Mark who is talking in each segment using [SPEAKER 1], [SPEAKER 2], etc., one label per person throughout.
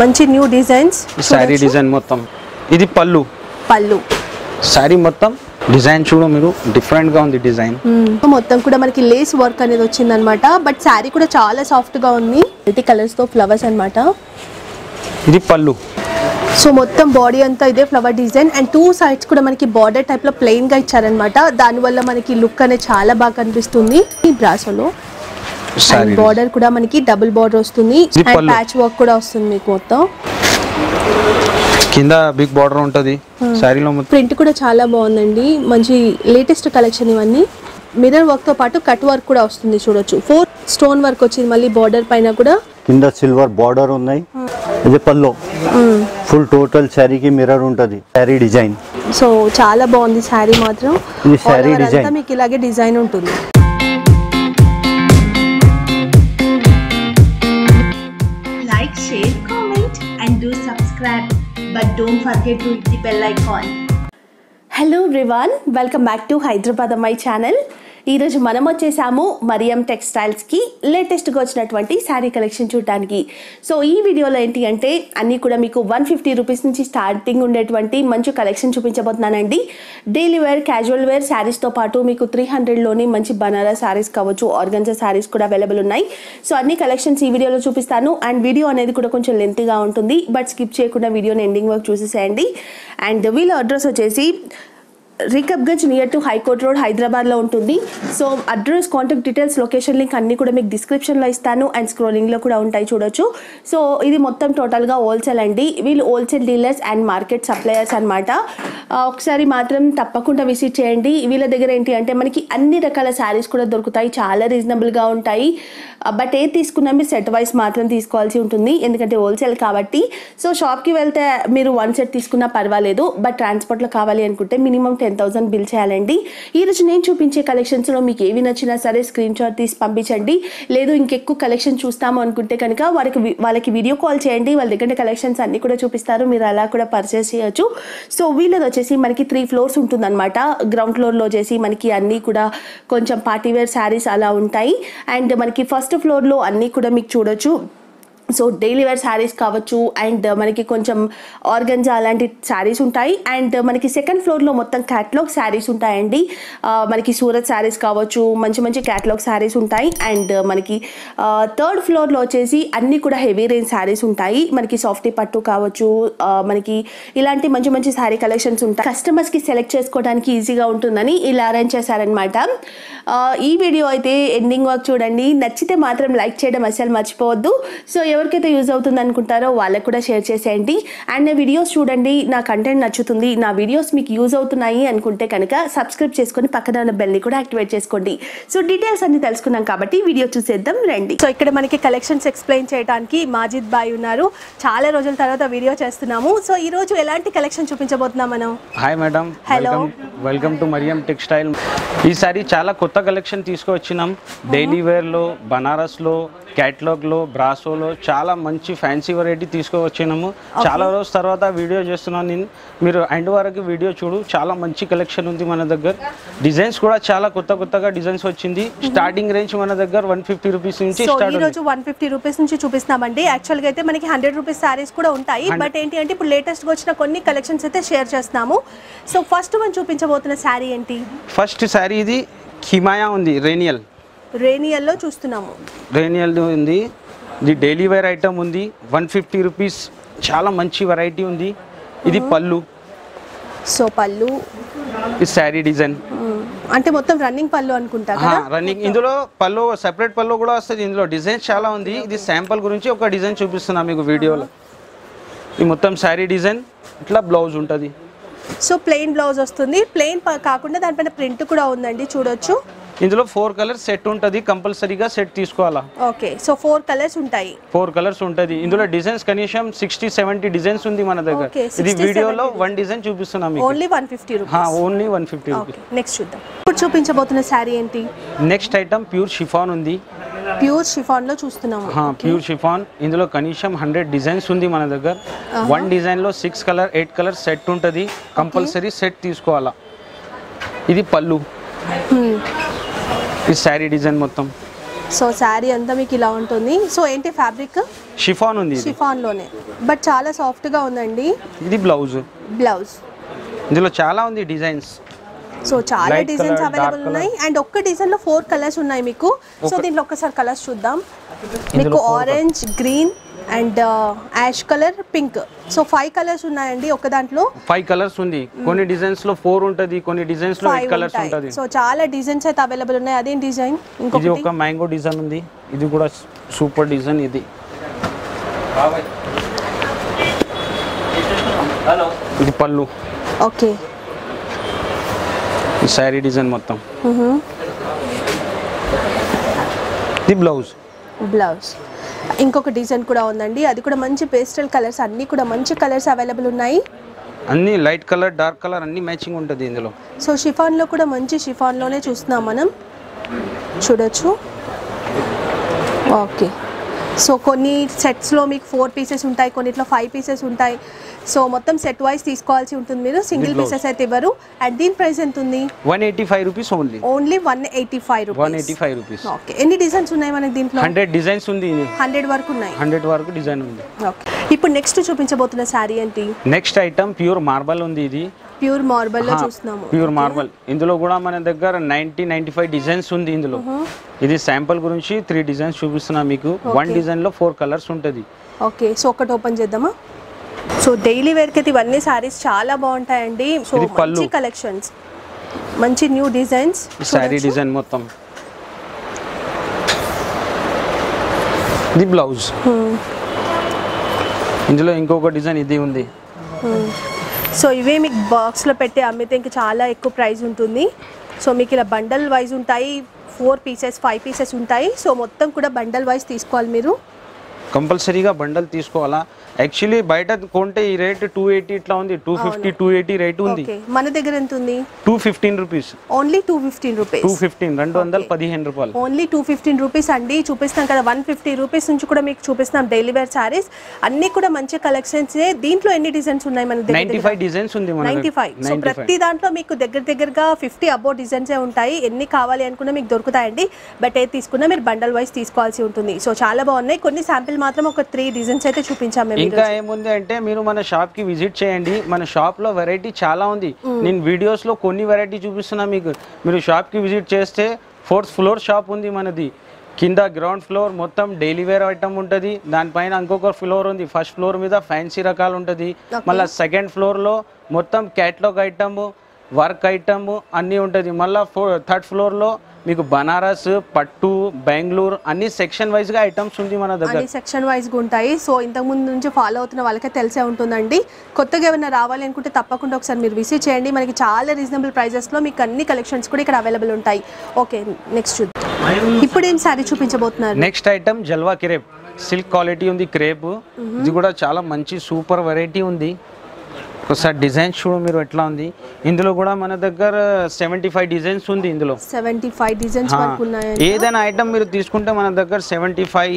[SPEAKER 1] మంచి new designs
[SPEAKER 2] sari design మొత్తం. ఇది పళ్ళు.
[SPEAKER 1] పళ్ళు.
[SPEAKER 2] శారీ మొత్తం. డిజైన్ చూడు మీరు డిఫరెంట్గా ఉంది డిజైన్
[SPEAKER 1] మొత్తం కూడా మనకి లేస్ వర్క్ అనేది వచ్చిందనమాట బట్ శారీ కూడా చాలా సాఫ్ట్గా ఉంది. మల్టీ కలర్స్తో ఫ్లవర్స్ అన్నమాట.
[SPEAKER 2] ఇది పళ్ళు.
[SPEAKER 1] సో మొత్తం బాడీ అంతా ఇదే flower design and two sides కూడా మనకి బార్డర్ టైప్లో ప్లెయిన్గా ఇచ్చారనమాట దానివల్ల మనకి లుక్ అనేది చాలా బాగా కనిపిస్తుంది. ఈ బ్రాసోలో అండ్ బార్డర్ కూడా మనకి డబుల్ బార్డర్ వస్తుంది. అండ్. ప్యాచ్ వర్క్ కూడా వస్తుంది మీకు మొత్తం.
[SPEAKER 2] కింద బిగ్ బార్డర్ ఉంటది. శారీలో మొత్తం.
[SPEAKER 1] ప్రింట్ కూడా చాలా బాగుందండి. మంచి లేటెస్ట్ కలెక్షన్ ఇవన్నీ. మిర్రర్ వర్క్తో పాటు కట్ వర్క్ కూడా వస్తుంది చూడొచ్చు. ఫోర్ స్టోన్ వర్క్ వచ్చింది మళ్ళీ బార్డర్ పైన కూడా.
[SPEAKER 3] కింద సిల్వర్ బార్డర్ ఉన్నాయి. ఇది పల్లో ఫుల్ టోటల్ శారీకి మిర్రర్ ఉంటుంది. శారీ డిజైన్
[SPEAKER 1] సో చాలా బాగుంది శారీ మాత్రం. All sari
[SPEAKER 3] design.
[SPEAKER 1] మీకు ఇలాగే డిజైన్ ఉంటుంది.
[SPEAKER 4] subscribe but don't forget to hit the bell icon.
[SPEAKER 1] Hello everyone, welcome back to Hyderabad my channel. ఈరోజు మనం వచ్చేసాము మరియం టెక్స్టైల్స్కి లేటెస్ట్గా వచ్చినటువంటి శారీ కలెక్షన్ చూడడానికి సో ఈ వీడియోలో ఏంటి అంటే అన్నీ కూడా మీకు వన్ ఫిఫ్టీ రూపీస్ నుంచి స్టార్టింగ్ ఉండేటువంటి మంచి కలెక్షన్ చూపించబోతున్నానండి. డైలీ వేర్ క్యాజువల్ వేర్ శారీస్తో పాటు మీకు త్రీ హండ్రెడ్లోని మంచి బనారస్ శారీస్ కావచ్చు ఆర్గన్జా శారీస్ కూడా అవైలబుల్ ఉన్నాయి. సో అన్ని కలెక్షన్స్ ఈ వీడియోలో చూపిస్తాను. అండ్ వీడియో అనేది కూడా కొంచెం లెంతీగా ఉంటుంది. బట్ స్కిప్ చేయకుండా వీడియోని ఎండింగ్ వరకు చూసేసేయండి. అండ్ వీళ్ళ అడ్రస్ వచ్చేసి Rikabganj near to high court road హైదరాబాద్లో ఉంటుంది. So address contact details location link అన్నీ కూడా మీకు డిస్క్రిప్షన్లో ఇస్తాను అండ్ స్క్రోలింగ్లో కూడా ఉంటాయి చూడొచ్చు. సో ఇది మొత్తం టోటల్గా హోల్సేల్ అండి. వీళ్ళు wholesale dealers and market suppliers అనమాట ఒకసారి మాత్రం తప్పకుండా విజిట్ చేయండి. వీళ్ళ దగ్గర ఏంటి అంటే మనకి అన్ని రకాల శారీస్ కూడా దొరుకుతాయి. చాలా రీజనబుల్గా ఉంటాయి. బట్ ఏది తీసుకున్నా మీరు సెట్ వైస్ మాత్రం తీసుకోవాల్సి ఉంటుంది. ఎందుకంటే హోల్సేల్ కాబట్టి. సో షాప్కి వెళ్తే మీరు వన్ సెట్ తీసుకున్నా పర్వాలేదు. బట్ ట్రాన్స్పోర్ట్లో కావాలి అనుకుంటే మినిమం టెన్ థౌసండ్ బిల్ చేయాలండి. ఈరోజు నేను చూపించే కలెక్షన్స్లో మీకు ఏవి నచ్చినా సరే స్క్రీన్ షాట్ తీసి పంపించండి. లేదు ఇంకెక్కువ కలెక్షన్ చూస్తాము అనుకుంటే కనుక వాళ్ళకి వాళ్ళకి వీడియో కాల్ చేయండి. వాళ్ళ దగ్గర కలెక్షన్స్ అన్నీ కూడా చూపిస్తారు. మీరు అలా కూడా పర్చేస్ చేయొచ్చు. సో వీళ్ళది వచ్చేసి మనకి త్రీ ఫ్లోర్స్ ఉంటుందన్నమాట. గ్రౌండ్ ఫ్లోర్లో వచ్చేసి మనకి అన్నీ కూడా కొంచెం పార్టీవేర్ శారీస్ అలా ఉంటాయి. అండ్ మనకి ఫస్ట్ ఫ్లోర్లో అన్నీ కూడా మీకు చూడొచ్చు. సో డైలీ వేర్ శారీస్ కావచ్చు అండ్ uh, మనకి కొంచెం ఆర్గన్జా అలాంటి శారీస్ ఉంటాయి అండ్ uh, మనకి సెకండ్ ఫ్లోర్లో మొత్తం క్యాట్లాగ్ శారీస్ ఉంటాయండి. Uh, మనకి సూరత్ శారీస్ కావచ్చు మంచి మంచి క్యాట్లాగ్ శారీస్ ఉంటాయి అండ్ మనకి థర్డ్ ఫ్లోర్లో వచ్చేసి అన్నీ కూడా హెవీ రేంజ్ శారీస్ ఉంటాయి. మనకి సాఫ్టీ పట్టు కావచ్చు మనకి ఇలాంటి మంచి మంచి శారీ కలెక్షన్స్ ఉంటాయి. కస్టమర్స్కి సెలెక్ట్ చేసుకోవడానికి ఈజీగా ఉంటుందని ఇలా అరేంజ్ చేశారనమాట ఈ వీడియో అయితే ఎండింగ్ వర్క్ చూడండి. నచ్చితే మాత్రం లైక్ చేయడం అసలు మర్చిపోవద్దు. సో ఎవరికైతే యూజ్ అవుతుంది అనుకుంటారో వాళ్ళకు కూడా షేర్ చేసేయండి. అండ్ నా వీడియోస్ చూడండి నా కంటెంట్ నచ్చుతుంది నా వీడియోస్ మీకు యూజ్ అవుతున్నాయి అనుకుంటే కనుక సబ్స్క్రైబ్ చేసుకొని పక్కన ఉన్న బెల్ని కూడా యాక్టివేట్ చేసుకోండి. సో డీటెయిల్స్ అన్ని తెలుసుకున్నాం కాబట్టి వీడియో చూసేద్దాం రండి. సో ఇక్కడ మనకి కలెక్షన్స్ ఎక్స్ప్లెయిన్ చేయడానికి మాజిద్ బాయ్ ఉన్నారు. చాలా రోజుల తర్వాత వీడియో చేస్తున్నాము. సో ఈ రోజు ఎలాంటి కలెక్షన్ చూపించబోతున్నాం మనం?
[SPEAKER 2] Hi madam
[SPEAKER 1] Hello.
[SPEAKER 2] Welcome welcome to Mariam textile ఈసారి చాలా కొత్త కలెక్షన్ తీసుకువచ్చినాం డైలీ వేర్లో బనారస్లో క్యాట్లాగ్లో బ్రాసోలో చాలా మంచి ఫ్యాన్సీ వెరైటీ తీసుకువచ్చినాము. చాలా రోజు తర్వాత వీడియో చేస్తున్నాను నేను. మీరు ఎండ్ వరకు వీడియో చూడు. చాలా మంచి కలెక్షన్ ఉంది మన దగ్గర. డిజైన్స్ కూడా చాలా కొత్త కొత్తగా డిజైన్స్ వచ్చింది. స్టార్టింగ్ రేంజ్ మన దగ్గర వన్ ఫిఫ్టీ రూపీస్ నుంచి
[SPEAKER 1] సో
[SPEAKER 2] స్టార్ట్
[SPEAKER 1] ఈ రోజు వన్ ఫిఫ్టీ రూపీస్ నుంచి చూపిస్తున్నామండి. యాక్చువల్గా అయితే మనకి హండ్రెడ్ రూపీస్ శారీస్ కూడా ఉంటాయి. బట్ ఏంటి అంటే ఇప్పుడు లేటెస్ట్గా వచ్చిన కొన్ని కలెక్షన్స్ అయితే షేర్ చేస్తున్నాము. సో ఫస్ట్ మనం చూపించబోతున్న శారీ ఏంటి?
[SPEAKER 2] ఫస్ట్ శారీ ఇది హిమాయా ఉంది రేనియల్
[SPEAKER 1] రేనియల్లో చూస్తున్నాము.
[SPEAKER 2] రేనియల్ ఉంది. ఇది డైలీ వేర్ ఐటమ్ ఉంది. One fifty rupees. చాలా మంచి వెరైటీ ఉంది. ఇది పళ్ళు.
[SPEAKER 1] సో పళ్ళు.
[SPEAKER 2] ఇది శారీ డిజైన్
[SPEAKER 1] అంటే మొత్తం రన్నింగ్ పళ్ళు అనుకుంటా
[SPEAKER 2] రన్నింగ్ ఇందులో పళ్ళు సెపరేట్ పళ్ళు కూడా వస్తుంది ఇందులో డిజైన్స్ చాలా ఉంది. ఇది శాంపుల్ గురించి ఒక డిజైన్ చూపిస్తున్నా మీకు వీడియోలో. ఇది మొత్తం శారీ డిజైన్ ఇట్లా బ్లౌజ్ ఉంటుంది.
[SPEAKER 1] సో ప్లెయిన్ బ్లౌజ్ వస్తుంది. ప్లెయిన్ కాకుండా దానిపైన ప్రింట్ కూడా ఉందండి. చూడొచ్చు.
[SPEAKER 2] ఇందులో ఫోర్ కలర్స్ సెట్ ఉంటుంది కంపల్సరీగా సెట్ తీసుకోవాలా?
[SPEAKER 1] ఓకే సో ఫోర్ కలర్స్ ఉంటాయి.
[SPEAKER 2] ఫోర్ కలర్స్ ఉంటుంది. ఇందులో డిజైన్స్ కనీసం సిక్స్టీ సెవెంటీ డిజైన్స్ ఉంది మన దగ్గర. ఇది
[SPEAKER 1] 60,
[SPEAKER 2] వీడియోలో
[SPEAKER 1] 70
[SPEAKER 2] వన్ డిజైన్ చూపిస్తున్నా మీకు.
[SPEAKER 1] Only
[SPEAKER 2] one fifty only one
[SPEAKER 1] fifty next చూద్దాం. ఇప్పుడు చూపించబోతున్న శారీ ఏంటి?
[SPEAKER 2] నెక్స్ట్ ఐటమ్ ప్యూర్ షిఫాన్ ఉంది.
[SPEAKER 1] ప్యూర్ షిఫాన్లో చూస్తున్నాము.
[SPEAKER 2] ప్యూర్ షిఫాన్ ఇందులో కనీసం హండ్రెడ్ డిజైన్స్ ఉంది మన దగ్గర. వన్ డిజైన్లో six colour eight colour set ఉంటుంది. కంపల్సరీ సెట్ తీసుకోవాలా. ఇది పళ్ళు. ఇది శారీ డిజైన్ మొత్తం.
[SPEAKER 5] సో శారీ అంతా మీకు ఇలా ఉంటుంది. సో ఏంటి ఫ్యాబ్రిక్
[SPEAKER 2] షిఫాన్ ఉంది ఇది.
[SPEAKER 5] షిఫాన్లోనే. బట్ చాలా సాఫ్ట్గా ఉందండి.
[SPEAKER 2] ఇది బ్లౌజ్
[SPEAKER 5] బ్లౌజ్
[SPEAKER 2] ఇందులో చాలా ఉంది డిజైన్స్
[SPEAKER 5] సో చాలా డిజైన్స్ అవైలబుల్. ఉన్నాయి. అండ్ ఒక్క డిజైన్లో ఫోర్ కలర్స్ ఉన్నాయి మీకు. సో దీంట్లో ఒక్కసారి కలర్స్ చూద్దాం. మీకు orange green and ash colour pink. So five colours ఉన్నాయండి ఒక దాంట్లో.
[SPEAKER 2] ఫైవ్ కలర్స్ ఉంది. కొన్ని డిజైన్స్లో ఫోర్ ఉంటది కొన్ని
[SPEAKER 5] డిజైన్స్లో
[SPEAKER 2] కలర్స్ ఉంటది.
[SPEAKER 5] సో చాలా డిజైన్స్ అయితే అవైలబుల్ ఉన్నాయి. అదేం డిజైన్?
[SPEAKER 2] ఇది
[SPEAKER 5] ఇంకొకటి
[SPEAKER 2] ఒక మ్యాంగో డిజైన్ ఉంది. ఇది కూడా సూపర్ డిజైన్ ఇది. ఇది పళ్ళు.
[SPEAKER 5] ఓకే.
[SPEAKER 2] ఈ శారీ డిజైన్ మొత్తం. ఇది బ్లౌజ్.
[SPEAKER 5] బ్లౌజ్. ఇంకొక డిజైన్ కూడా ఉందండి. అది కూడా మంచి పేస్టల్ కలర్స్ అన్నీ కూడా మంచి కలర్స్ అవైలబుల్ ఉన్నాయి.
[SPEAKER 2] అన్ని లైట్ కలర్ డార్క్ కలర్ అన్ని మ్యాచింగ్ ఉంటుంది ఇందులో.
[SPEAKER 5] సో షిఫాన్లో కూడా మంచి షిఫాన్లోనే చూస్తున్నాం మనం. చూడొచ్చు. ఓకే. సో కొన్ని సెట్స్లో మీకు ఫోర్ పీసెస్ ఉంటాయి కొన్నిట్లో ఫైవ్ పీసెస్ ఉంటాయి. సో మొత్తం సెట్ వైజ్ తీసుకోవాల్సి ఉంటుంది మీరు. సింగిల్. పీసెస్ అయితే ఇవ్వరు. అండ్ దీని ప్రైస్ ఎంత ఉంది
[SPEAKER 2] one eighty five rupees only
[SPEAKER 5] only one eighty five
[SPEAKER 2] one
[SPEAKER 5] rupees
[SPEAKER 2] eighty five rupees
[SPEAKER 5] okay ఎన్ని డిజైన్స్ ఉన్నాయి మనకి దీంట్లో?
[SPEAKER 2] హండ్రెడ్ డిజైన్స్ ఉంది.
[SPEAKER 5] హండ్రెడ్ వరకు ఉన్నాయి.
[SPEAKER 2] హండ్రెడ్ వరకు డిజైన్ ఉంది.
[SPEAKER 5] ఓకే ఇప్పుడు నెక్స్ట్ చూపించబోతున్న శారీ ఏంటి?
[SPEAKER 2] నెక్స్ట్ ఐటమ్ ప్యూర్ మార్బల్ ఉంది ఇది.
[SPEAKER 5] ప్యూర్ మార్బల్లో చూస్తున్నాము.
[SPEAKER 2] Pure marble. ఇందులో కూడా మన దగ్గర నైన్టీ నైన్టీ ఫైవ్ డిజైన్స్ ఉంది ఇందులో. ఇది శాంపుల్ గురించి త్రీ డిజైన్స్ చూపిస్తున్నా మీకు. వన్ డిజైన్లో ఫోర్ కలర్స్ ఉంటుంది.
[SPEAKER 5] ఓకే సో ఒకటి ఓపెన్ చేద్దామా? సో డైలీ వేర్కి అయితే ఇవన్నీ సారీస్ చాలా బాగుంటాయండి. సో. మంచి కలెక్షన్స్ మంచి న్యూ డిజైన్స్
[SPEAKER 2] శారీ డిజైన్ మొత్తం. ఇది బ్లౌజ్ ఇందులో ఇంకొక డిజైన్ ఇది ఉంది.
[SPEAKER 5] సో ఇవే మీకు బాక్స్లో పెట్టి అమ్మితే ఇంకా చాలా ఎక్కువ ప్రైస్ ఉంటుంది. సో మీకు ఇలా బండల్ వైజ్ ఉంటాయి ఫోర్ పీసెస్ ఫైవ్ పీసెస్ ఉంటాయి. సో మొత్తం కూడా బండల్ వైజ్ తీసుకోవాలి మీరు.
[SPEAKER 2] కంపల్సరీగా బండల్ తీసుకోవాలా? యాక్చువల్లీ బయట కొంటే ఈ రేట్ టూ ఎయిటీ ఇట్లా ఉంది. Two fifty two eighty rate ఉంది.
[SPEAKER 5] మన దగ్గర ఎంత ఉంది?
[SPEAKER 2] Two fifteen rupees
[SPEAKER 5] only two fifteen
[SPEAKER 2] two
[SPEAKER 5] rupees
[SPEAKER 2] fifteen రెండు వందల పదిహేను రూపాయలు.
[SPEAKER 5] ఓన్లీ టూ ఫిఫ్టీన్ రూపీస్ అండి. చూపిస్తాం కదా వన్ ఫిఫ్టీ రూపీస్ నుంచి కూడా మీకు చూపిస్తున్నాం డైలీ వేర్ సారీస్ అన్నీ కూడా మంచి కలెక్షన్స్ దీంట్లో ఎన్ని డిజైన్స్ ఉన్నాయి మన
[SPEAKER 2] నైన్టీ
[SPEAKER 5] దగ్గర?
[SPEAKER 2] ఫైవ్ డిజైన్స్ ఉంది
[SPEAKER 5] నైన్టీ ఫైవ్ సో ప్రతి దాంట్లో మీకు దగ్గర దగ్గరగా ఫిఫ్టీ అబౌ డిజైన్సే ఉంటాయి. ఎన్ని కావాలి అనుకున్నా మీకు దొరుకుతాయండి. బట్ ఏది తీసుకున్నా మీరు బండల్ వైజ్ తీసుకోవాల్సి ఉంటుంది. సో చాలా బాగున్నాయి. కొన్ని శాంపిల్ మాత్రం ఒక త్రీ డిజైన్స్ అయితే చూపించాం మేము
[SPEAKER 2] ఇంకా. ఏముంది అంటే మీరు మన షాప్కి విజిట్ చేయండి. మన షాప్లో వెరైటీ చాలా ఉంది. నేను వీడియోస్లో కొన్ని వెరైటీ చూపిస్తున్నా మీకు. మీరు షాప్కి విజిట్ చేస్తే ఫోర్త్ ఫ్లోర్ షాప్ ఉంది మనది. కింద గ్రౌండ్ ఫ్లోర్ మొత్తం డైలీ వేర్ ఐటమ్ ఉంటుంది. దానిపైన ఇంకొక ఫ్లోర్ ఉంది. ఫస్ట్ ఫ్లోర్ మీద ఫ్యాన్సీ రకాలు ఉంటుంది. మళ్ళీ సెకండ్ ఫ్లోర్లో మొత్తం క్యాట్లాగ్ ఐటమ్ వర్క్ ఐటమ్ అన్నీ ఉంటుంది. మళ్ళీ థర్డ్ ఫ్లోర్లో మీకు బనారస్ పట్టు బెంగళూరు అన్ని సెక్షన్ వైజ్గా ఐటమ్స్ ఉంది మన దగ్గర.
[SPEAKER 5] అన్ని సెక్షన్ వైజ్గా ఉంటాయి. సో ఇంతకు ముందు నుంచి ఫాలో అవుతున్న వాళ్ళకే తెలిసే ఉంటుందండి. కొత్తగా ఏమైనా రావాలి అనుకుంటే తప్పకుండా ఒకసారి మీరు విజిట్ చేయండి. మనకి చాలా రీజనబుల్ ప్రైజెస్లో మీకు అన్ని కలెక్షన్స్ కూడా ఇక్కడ అవైలబుల్ ఉంటాయి. ఓకే నెక్స్ట్ చూద్దాం. ఇప్పుడు ఏం శారీ చూపించబోతున్నారు?
[SPEAKER 2] Next item జల్వా crepe. Silk quality ఉంది క్రేప్. ఇది కూడా చాలా మంచి సూపర్ వెరైటీ ఉంది. ఒకసారి డిజైన్ చూడు మీరు ఎట్లా ఉంది. ఇందులో కూడా మన దగ్గర సెవెంటీ ఫైవ్ డిజైన్స్ ఉంది ఇందులో.
[SPEAKER 5] సెవెంటీ ఫైవ్ డిజైన్స్
[SPEAKER 2] ఏదైనా ఐటమ్ మీరు తీసుకుంటే మన దగ్గర seventy five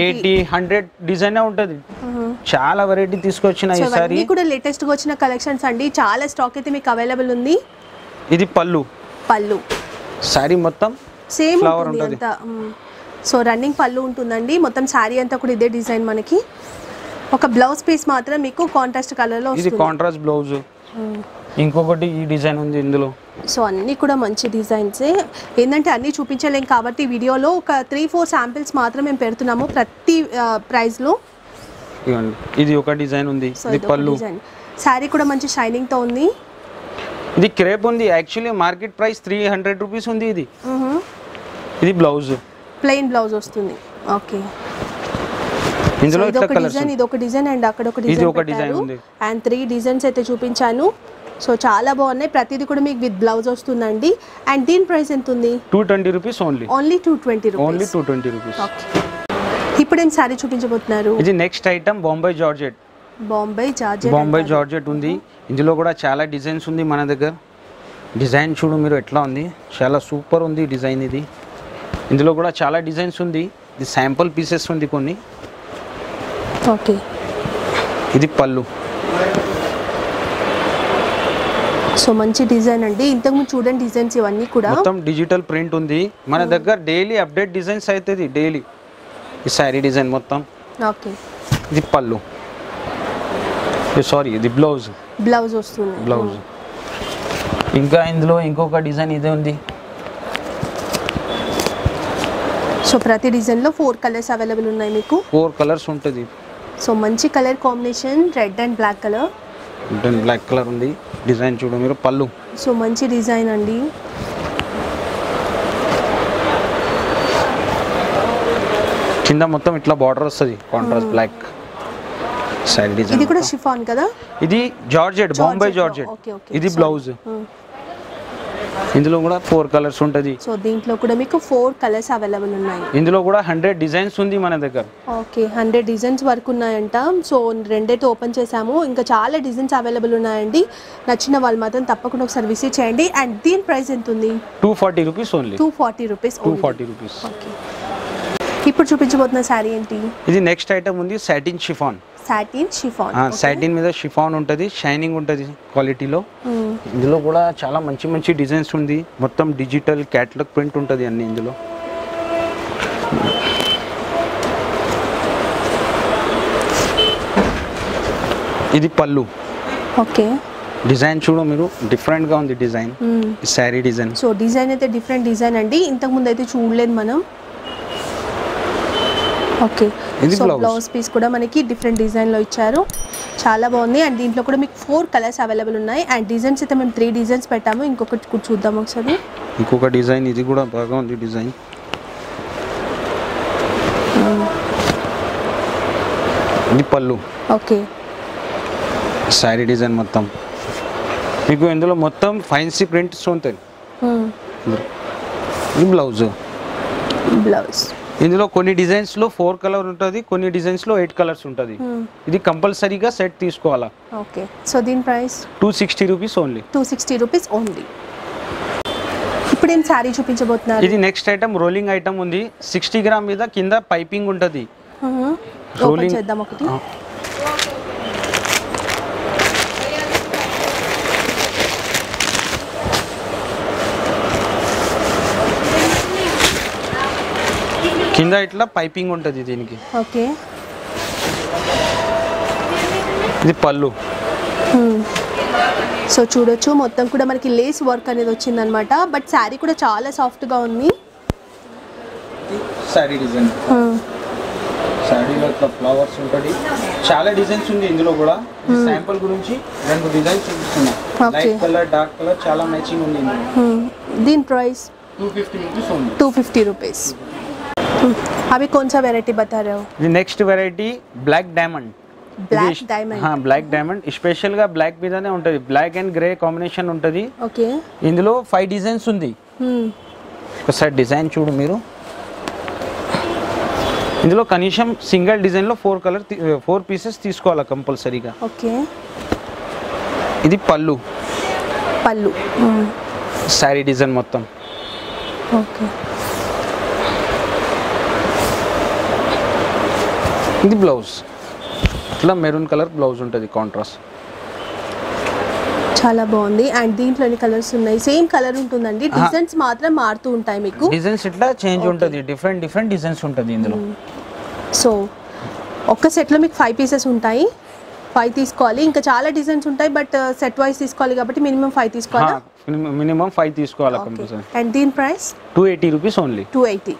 [SPEAKER 2] eighty hundred design ఉంటుంది. చాలా వెరైటీ తీసుకొచ్చిన ఈసారి.
[SPEAKER 5] కూడా లేటెస్ట్గా వచ్చిన కలెక్షన్స్ అండి. చాలా స్టాక్ అయితే మీకు అవైలబుల్ ఉంది.
[SPEAKER 2] ఇది పళ్ళు.
[SPEAKER 5] పళ్ళు.
[SPEAKER 2] శారీ మొత్తం
[SPEAKER 5] సేమ్
[SPEAKER 2] Flower
[SPEAKER 5] ఉంటుంది. సో రన్నింగ్ పళ్ళు ఉంటుందండి. మొత్తం శారీ అంతా కూడా ఇదే డిజైన్ మనకి. ఒక బ్లౌజ్ పీస్ మాత్రం మీకు కాంట్రాస్ట్ కలర్లో
[SPEAKER 2] ఇది కాంట్రాస్ట్ బ్లౌజ్ ఇంకొకటి ఈ డిజైన్ ఉంది ఇందులో.
[SPEAKER 5] సో అన్నీ కూడా మంచి డిజైన్సే ఏంటంటే అన్నీ చూపించలేం కాబట్టి వీడియోలో ఒక త్రీ ఫోర్ శాంపిల్స్ మాత్రం మేము పెడుతున్నాము ప్రతి ప్రైస్లో
[SPEAKER 2] ఇది ఒక డిజైన్ ఉంది. ఇది పళ్ళు.
[SPEAKER 5] డిజైన్ శారీ కూడా మంచి షైనింగ్తో ఉంది.
[SPEAKER 2] ఇది క్రేప్ ఉంది. Actually market price three hundred rupees ఉంది ఇది. ఇది బ్లౌజ్
[SPEAKER 5] ప్లెయిన్ బ్లౌజ్ వస్తుంది. ఓకే
[SPEAKER 2] ఇందులో
[SPEAKER 5] ఇది ఒక డిజైన్ ఇది ఒక డిజైన్ అండ్ అక్కడ ఒక డిజైన్
[SPEAKER 2] ఒక డిజైన్ ఉంది.
[SPEAKER 5] అండ్ త్రీ డిజైన్స్ అయితే చూపించాను. సో చాలా బాగున్నాయి. ప్రతిదీ కూడా మీకు విత్ బ్లౌజ్ వస్తుందండి. అండ్ దీని ప్రైస్ ఎంత ఉంది
[SPEAKER 2] two twenty rupees
[SPEAKER 5] only only two
[SPEAKER 2] twenty
[SPEAKER 5] only
[SPEAKER 2] two twenty rupees
[SPEAKER 5] ఇప్పుడు ఏం శారీ చూపించబోతున్నారు?
[SPEAKER 2] ఇది next item Bombay georgette
[SPEAKER 5] Bombay georgette
[SPEAKER 2] Bombay georgette ఉంది. ఇందులో కూడా చాలా డిజైన్స్ ఉంది మన దగ్గర. డిజైన్ చూడు మీరు ఎట్లా ఉంది. చాలా సూపర్ ఉంది డిజైన్ ఇది. ఇందులో కూడా చాలా డిజైన్స్ ఉంది. ఇది శాంపుల్ పీసెస్ ఉంది కొన్ని.
[SPEAKER 5] ఓకే
[SPEAKER 2] ఇది పళ్ళు.
[SPEAKER 5] సో మంచి డిజైన్ అండి. ఇంతకుముందు చూడండి డిజైన్స్ ఇవన్నీ కూడా.
[SPEAKER 2] మొత్తం డిజిటల్ ప్రింట్ ఉంది. మన దగ్గర డైలీ అప్డేట్ డిజైన్స్ అవుతుంది డైలీ ఈ శారీ డిజైన్ మొత్తం.
[SPEAKER 5] ఓకే
[SPEAKER 2] ఇది పళ్ళు. సారీ ఇది బ్లౌజ్
[SPEAKER 5] బ్లౌజ్ వస్తుంది.
[SPEAKER 2] బ్లౌజ్ ఇంకా ఇందులో ఇంకొక డిజైన్ ఇదే ఉంది.
[SPEAKER 5] సో ప్రతి డిజైన్లో ఫోర్ కలర్స్ అవైలబుల్ ఉన్నాయి మీకు?
[SPEAKER 2] ఫోర్ కలర్స్ ఉంటుంది.
[SPEAKER 5] సో మంచి colour combination red and black colour.
[SPEAKER 2] Black colour ఉంది. డిజైన్ చూడు మీరు పళ్ళు.
[SPEAKER 5] సో మంచి డిజైన్ అండి.
[SPEAKER 2] కింద మొత్తం ఇట్లా బార్డర్ వస్తుంది. కాంట్రాస్ట్ బ్లాక్
[SPEAKER 5] ఇది
[SPEAKER 2] డిజైన్
[SPEAKER 5] కూడా షిఫాన్ కదా?
[SPEAKER 2] ఇది జార్జెట్ బాంబే. జార్జెట్. ఇది. బ్లౌజ్. ఇందులో కూడా ఫోర్ కలర్స్ ఉంటుంది.
[SPEAKER 5] సో దీంట్లో కూడా మీకు ఫోర్ కలర్స్ అవైలబుల్ ఉన్నాయి.
[SPEAKER 2] ఇందులో కూడా హండ్రెడ్ డిజైన్స్ ఉంది మన దగ్గర.
[SPEAKER 5] ఓకే హండ్రెడ్ డిజైన్స్ వరకు ఉన్నాయంట. సో రెండైతే ఓపెన్ చేసాము ఇంకా చాలా డిజైన్స్ అవైలబుల్ ఉన్నాయండి. నచ్చిన వాళ్ళు మాత్రం తప్పకుండా ఒకసారి విజిట్ చేయండి. అండ్ దీని ప్రైస్ ఎంత ఉంది?
[SPEAKER 2] Two forty rupees only
[SPEAKER 5] two forty rupees
[SPEAKER 2] two forty rupees
[SPEAKER 5] okay ఇప్పుడు చూపించబోతున్న శారీ ఏంటి?
[SPEAKER 2] ఇది నెక్స్ట్ ఐటమ్ ఉంది satin chiffon
[SPEAKER 5] satin chiffon
[SPEAKER 2] satin మీద షిఫాన్ ఉంటుంది షైనింగ్ ఉంటుంది క్వాలిటీలో ఇందులో కూడా చాలా మంచి మంచి డిజైన్స్ ఉంది. మొత్తం డిజిటల్ క్యాటలాగ్ ప్రింట్ ఉంటుంది అన్ని ఇందులో. ఇది పళ్ళు.
[SPEAKER 5] ఓకే
[SPEAKER 2] డిజైన్ చూడు మీరు డిఫరెంట్గా ఉంది design sari design
[SPEAKER 5] so design అయితే డిఫరెంట్ డిజైన్ అండి. ఇంతకుముందు అయితే చూడలేదు మనం. Okay so. బ్లౌజ్ పీస్ కూడా మనకి డిఫరెంట్ డిజైన్లో ఇచ్చారు. చాలా బాగుంది. అండ్ దీంట్లో కూడా మీకు ఫోర్ కలర్స్ అవైలబుల్ ఉన్నాయి. అండ్ డిజైన్స్ అయితే మేము త్రీ డిజైన్స్ పెట్టాము. ఇంకొకటి చూద్దాం ఒకసారి.
[SPEAKER 2] ఇంకొక డిజైన్ ఇది కూడా బాగా ఉంది డిజైన్ ఇది పళ్ళు.
[SPEAKER 5] ఓకే.
[SPEAKER 2] శారీ డిజైన్ మొత్తం. మీకు ఇందులో మొత్తం ఫైన్సీ ప్రింట్స్ ఉంటాయి ఇది బ్లౌజ్.
[SPEAKER 5] బ్లౌజ్
[SPEAKER 2] ఇందులో కొన్ని డిజైన్స్లో ఫోర్ కలర్ ఉంటుంది కొన్ని డిజైన్స్లో ఎయిట్ కలర్స్ ఉంటుంది. ఇది కంపల్సరీగా సెట్ తీసుకోవాలా?
[SPEAKER 5] ఓకే సో దీని price
[SPEAKER 2] two sixty rupees only
[SPEAKER 5] two sixty rupees only ఇప్పుడు ఏం శారీ చూపించబోతున్నారు?
[SPEAKER 2] ఇది నెక్స్ట్ ఐటమ్ రోలింగ్ ఐటమ్ ఉంది. సిక్స్టీ గ్రామ్ మీద కింద పైపింగ్ ఉంటుంది. Rolling-
[SPEAKER 5] చేద్దాం ఒకటి.
[SPEAKER 2] కింద ఇట్లా పైపింగ్ ఉంటుంది దీనికి.
[SPEAKER 5] ఓకే.
[SPEAKER 2] ఇది పళ్ళు.
[SPEAKER 5] సో చూడొచ్చు మొత్తం కూడా మనకి లేస్ వర్క్ అనేది వచ్చింది అనమాట బట్ శారీ కూడా చాలా సాఫ్ట్గా ఉంది.
[SPEAKER 2] డిజైన్. ఫ్లవర్స్ చాలా డిజైన్స్ ఉంది ఇందులో కూడా. శాంపుల్ గురించి రెండు డిజైన్స్ చూపిస్తున్నా. లైట్ కలర్ డార్క్ కలర్ చాలా మ్యాచింగ్ ఉంది
[SPEAKER 5] దీని ప్రైస్
[SPEAKER 2] టూ ఫిఫ్టీ రూపీస్
[SPEAKER 5] अभी कौन सा वेराइटी बता रहे हो
[SPEAKER 2] ఇది next variety black diamond
[SPEAKER 5] Black diamond.
[SPEAKER 2] Black diamond special గా బ్లాక్ మీదనే ఉంటుంది బ్లాక్ అండ్ గ్రే కాంబినేషన్ ఉంటుంది
[SPEAKER 5] ओके
[SPEAKER 2] ఇందులో ఫైవ్ డిజైన్స్ ఉంది
[SPEAKER 5] हम्म
[SPEAKER 2] ఒకసారి డిజైన్ చూడు మీరు ఇందులో కనీసం సింగిల్ డిజైన్లో ఫోర్ కలర్ ఫోర్ పీసెస్ తీసుకోవాలి కంపల్సరీగా
[SPEAKER 5] ओके
[SPEAKER 2] ఇది పళ్ళు
[SPEAKER 5] पल्लू हम्म
[SPEAKER 2] శారీ డిజైన్ మొత్తం
[SPEAKER 5] ओके
[SPEAKER 2] ఇది బ్లౌజ్. ఇట్లా మెరూన్ కలర్ బ్లౌజ్ ఉంటుంది కాంట్రాస్ట్
[SPEAKER 5] చాలా బాగుంది. అండ్ దీంట్లో కలర్స్ ఉన్నాయి. సేమ్ కలర్ ఉంటుందండి. డిజైన్స్ మాత్రం మారుతూ ఉంటాయి మీకు.
[SPEAKER 2] డిజైన్స్ ఇట్లా చేంజ్ ఉంటుంది. డిఫరెంట్ డిఫరెంట్ డిజైన్స్ ఉంటుంది ఇందులో.
[SPEAKER 5] సో ఒక్క సెట్లో మీకు ఫైవ్ పీసెస్ ఉంటాయి. ఫైవ్ తీసుకోవాలి. ఇంకా చాలా డిజైన్స్ ఉంటాయి. బట్ సెట్ వైస్ తీసుకోవాలి కాబట్టి మినిమం ఫైవ్ తీసుకోవాలా?
[SPEAKER 2] మినిమం ఫైవ్ తీసుకోవాలి
[SPEAKER 5] అండ్ దీని
[SPEAKER 2] price two eighty rupees
[SPEAKER 5] only two
[SPEAKER 2] eighty